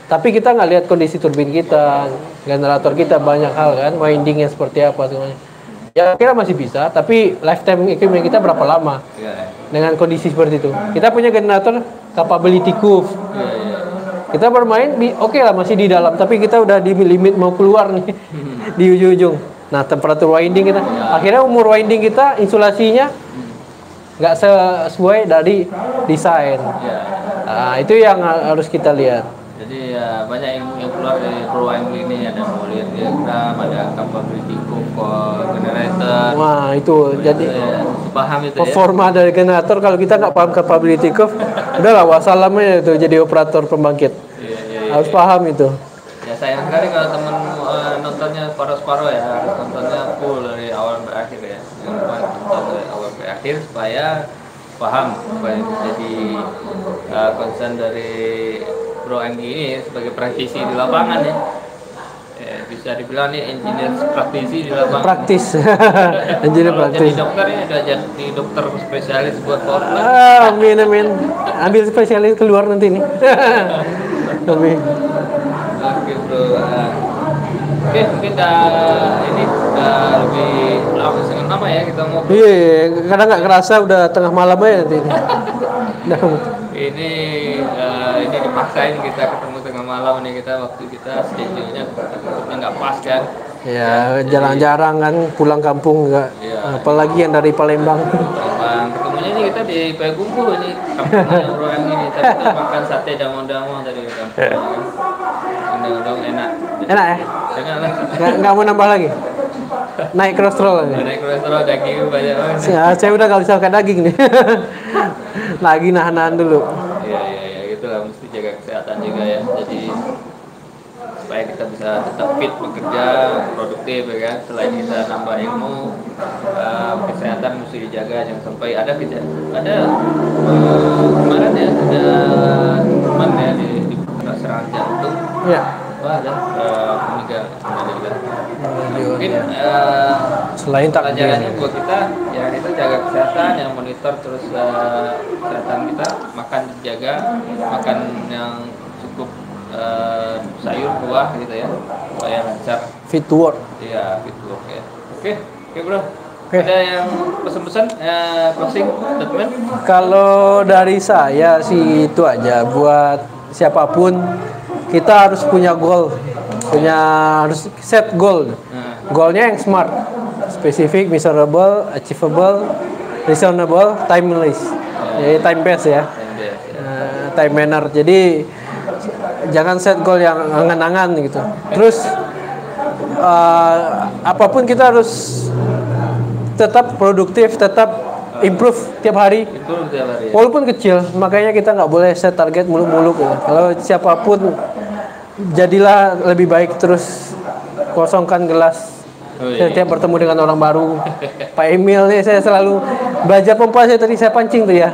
Tapi kita nggak lihat kondisi turbin kita generator kita banyak hal kan? Windingnya seperti apa semuanya. Ya kira masih bisa tapi lifetime equipment kita berapa lama? Iya dengan kondisi seperti itu. Kita punya generator capability curve. Iya iya kita bermain oke lah masih di dalam tapi kita udah di limit mau keluar nih. Di ujung-ujung. Nah temperatur winding kita. Akhirnya umur winding kita insulasinya nggak sesuai dari desain. Iya nah itu yang harus kita lihat Jadi ya banyak yang, yang keluar dari Angle ini ada Molière diagram, ada capability generator. wah itu jadi ya, paham itu ya. performa dari generator kalau kita nggak paham capability curve [laughs] udahlah wassalam aja itu jadi operator pembangkit Iya iya. iya. harus paham itu Ya sayang sekali kalau teman eh, nontonnya separuh-separuh ya, harus nontonnya full dari awal sampai akhir ya. Nonton dari awal sampai akhir supaya paham supaya jadi eh, concern dari Bro Anggi ini sebagai praktisi di lapangan ya. Eh, bisa dibilang nih engineer praktisi di lapangan. praktis [laughs] engineer Kalau jadi praktis dokter ini udah jadi dokter spesialis buat plant. ah, amin amin ambil spesialis keluar nanti nih [laughs] amin Oke bro. Oke mungkin dah ini udah lebih lama setengah lama ya kita ngobrol. iya kadang nggak kerasa udah tengah malam aja nanti ini [laughs] Udah. Ini eh, ini dipaksain kita ketemu tengah malam nih kita waktu kita schedule-nya takutnya nggak pas kan. ya jarang-jarang kan pulang kampung nggak Iya. apalagi yang dari Palembang Bang, ketemunya nih kita di Payakumbuh [laughs] ini yang ini tapi kita makan sate damong-damong tadi di kampung kan. Damong-damong enak. enak ya Enak lah. nggak mau nambah lagi naik kolesterol Ada kolesterol daging banyak banget. Ya, saya udah gak bisa makan daging nih. [laughs] Lagi nahan-nahan dulu. Iya iya iya itulah mesti jaga kesehatan juga ya. Jadi supaya kita bisa tetap fit bekerja produktif ya kan selain kita nambah ilmu eh, kesehatan mesti dijaga jangan sampai ada kejadian ada eh, kemarin ya ada teman ya di, di serangan jantung Ya. Wah ada. Eh, meninggal meninggal mungkin eh, Selain pelajarannya buat kita ya kita jaga kesehatan yang monitor terus eh, kesehatan kita makan dijaga makan yang cukup eh, sayur buah gitu ya. Supaya lancar Fit to work. iya gitu oke oke oke bro. Oke. ada yang pesan-pesan eh, closing statement? Kalau dari saya sih itu aja. Buat siapa pun kita harus punya goal, punya harus set goal. Goalnya yang smart, spesifik, measurable, achievable, reasonable, timeless. Jadi time based ya. time time manner. Jadi jangan set goal yang angan-angan gitu. Terus eh, apa pun kita harus tetap produktif, tetap improve tiap hari. Itu tiap hari. ya. Walaupun kecil, makanya kita nggak boleh set target muluk-muluk. ya. Kalau siapa pun jadilah lebih baik terus kosongkan gelas Oh, iya. setiap bertemu dengan orang baru. Pak Emil nih saya selalu belajar pompa saya tadi saya pancing tuh ya.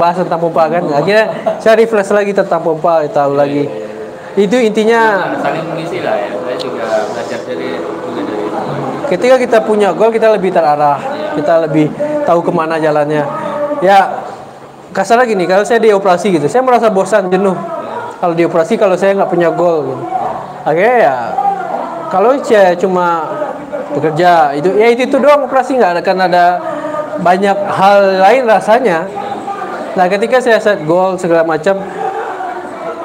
Bahas tentang pompa kan. Akhirnya saya refresh lagi tentang pompa, tahu lagi. Itu intinya Nah, saling mengisi lah ya. Saya juga belajar dari ketika kita punya gol kita lebih terarah kita lebih tahu ke mana jalannya. Ya kasar lagi nih kalau saya di operasi gitu saya merasa bosan jenuh. Kalau di operasi kalau saya nggak punya gol gitu. Akhirnya ya kalau saya cuma bekerja itu ya itu, itu doang operasi nggak akan ada banyak hal lain rasanya. Nah ketika saya set gol segala macam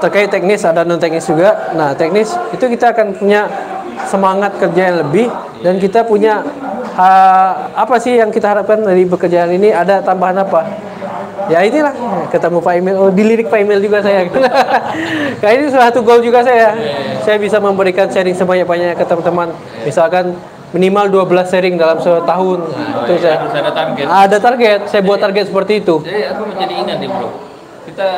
terkait teknis ada non teknis juga. Nah teknis itu kita akan punya semangat kerja yang lebih dan kita punya ha- apa sih yang kita harapkan dari pekerjaan ini ada tambahan apa? Ya inilah ketemu Pak Emil, oh dilirik Pak Emil juga saya. Kayak [laughs] ini salah satu goal juga saya. Saya bisa memberikan sharing sebanyak-banyaknya ke teman-teman. Misalkan minimal 12 sharing dalam setahun. Nah, itu saya. harus ada target. Ada target, saya buat target seperti itu. Jadi aku menjadi ingat nih bro. Kita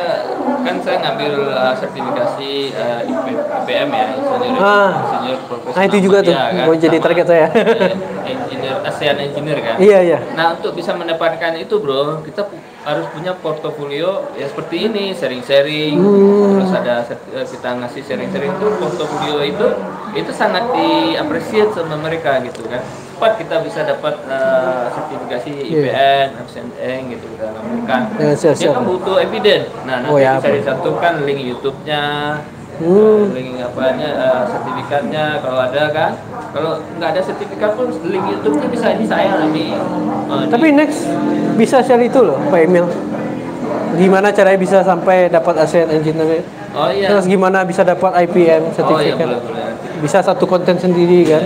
kan saya ngambil uh, sertifikasi uh, IP, IPM ya, insinyur, Ah. insinyur profesional. Nah, itu juga tuh, media, mau jadi target saya. [laughs] engineer ASEAN engineer kan. Iya, iya. Nah untuk bisa mendapatkan itu bro, kita harus punya portofolio ya seperti ini, sharing-sharing, Hmm. terus ada eh, kita ngasih sharing-sharing itu portofolio itu itu sangat diapresiasi sama mereka gitu kan. Cepat kita bisa dapat eh, sertifikasi IPN, FSNN gitu kita lakukan. Dengan Dia siap-siap. kan butuh evidence. Nah nanti Oh, ya, bisa disatukan link YouTube-nya, Hmm. link apanya, eh, sertifikatnya kalau ada kan. Kalau nggak ada sertifikat pun link YouTube-nya bisa di saya nanti. Di- Tapi next bisa share itu loh Pak Emil. Gimana caranya bisa sampai dapat ASEAN Engineer? Oh iya. Terus gimana bisa dapat IPM Oh iya sertifikat? boleh boleh. Bisa satu konten sendiri kan?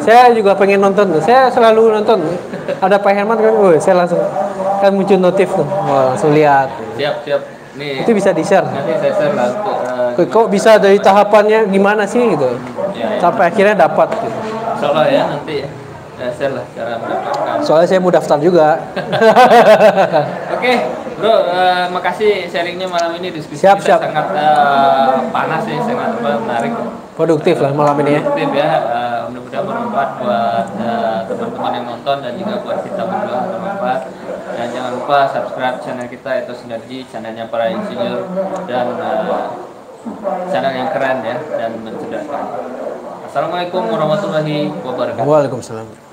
Saya juga pengen nonton tuh. Saya selalu nonton. Ada Pak Herman kan, oh, saya langsung kan muncul notif tuh. Wah, langsung lihat. Siap siap. Nih Itu bisa di-share. nanti saya share lah untuk eh, Kok- bisa dari tahapannya gimana sih gitu? ya, ya. Sampai akhirnya dapat gitu. Allah ya nanti ya. Share lah cara mendapatkan. Soalnya saya mau daftar juga. [laughs] Oke, bro, eh, makasih sharingnya malam ini diskusi Siap, kita siap. sangat eh, panas sih, sangat menarik. Produktif lah malam ini ya. Produktif ya, eh, mudah-mudahan bermanfaat buat eh, teman-teman yang nonton dan juga buat kita berdua bermanfaat. Dan jangan lupa subscribe channel kita itu Sinergi, channelnya para insinyur dan eh, channel yang keren ya dan mencerdaskan. Assalamualaikum warahmatullahi wabarakatuh. Waalaikumsalam.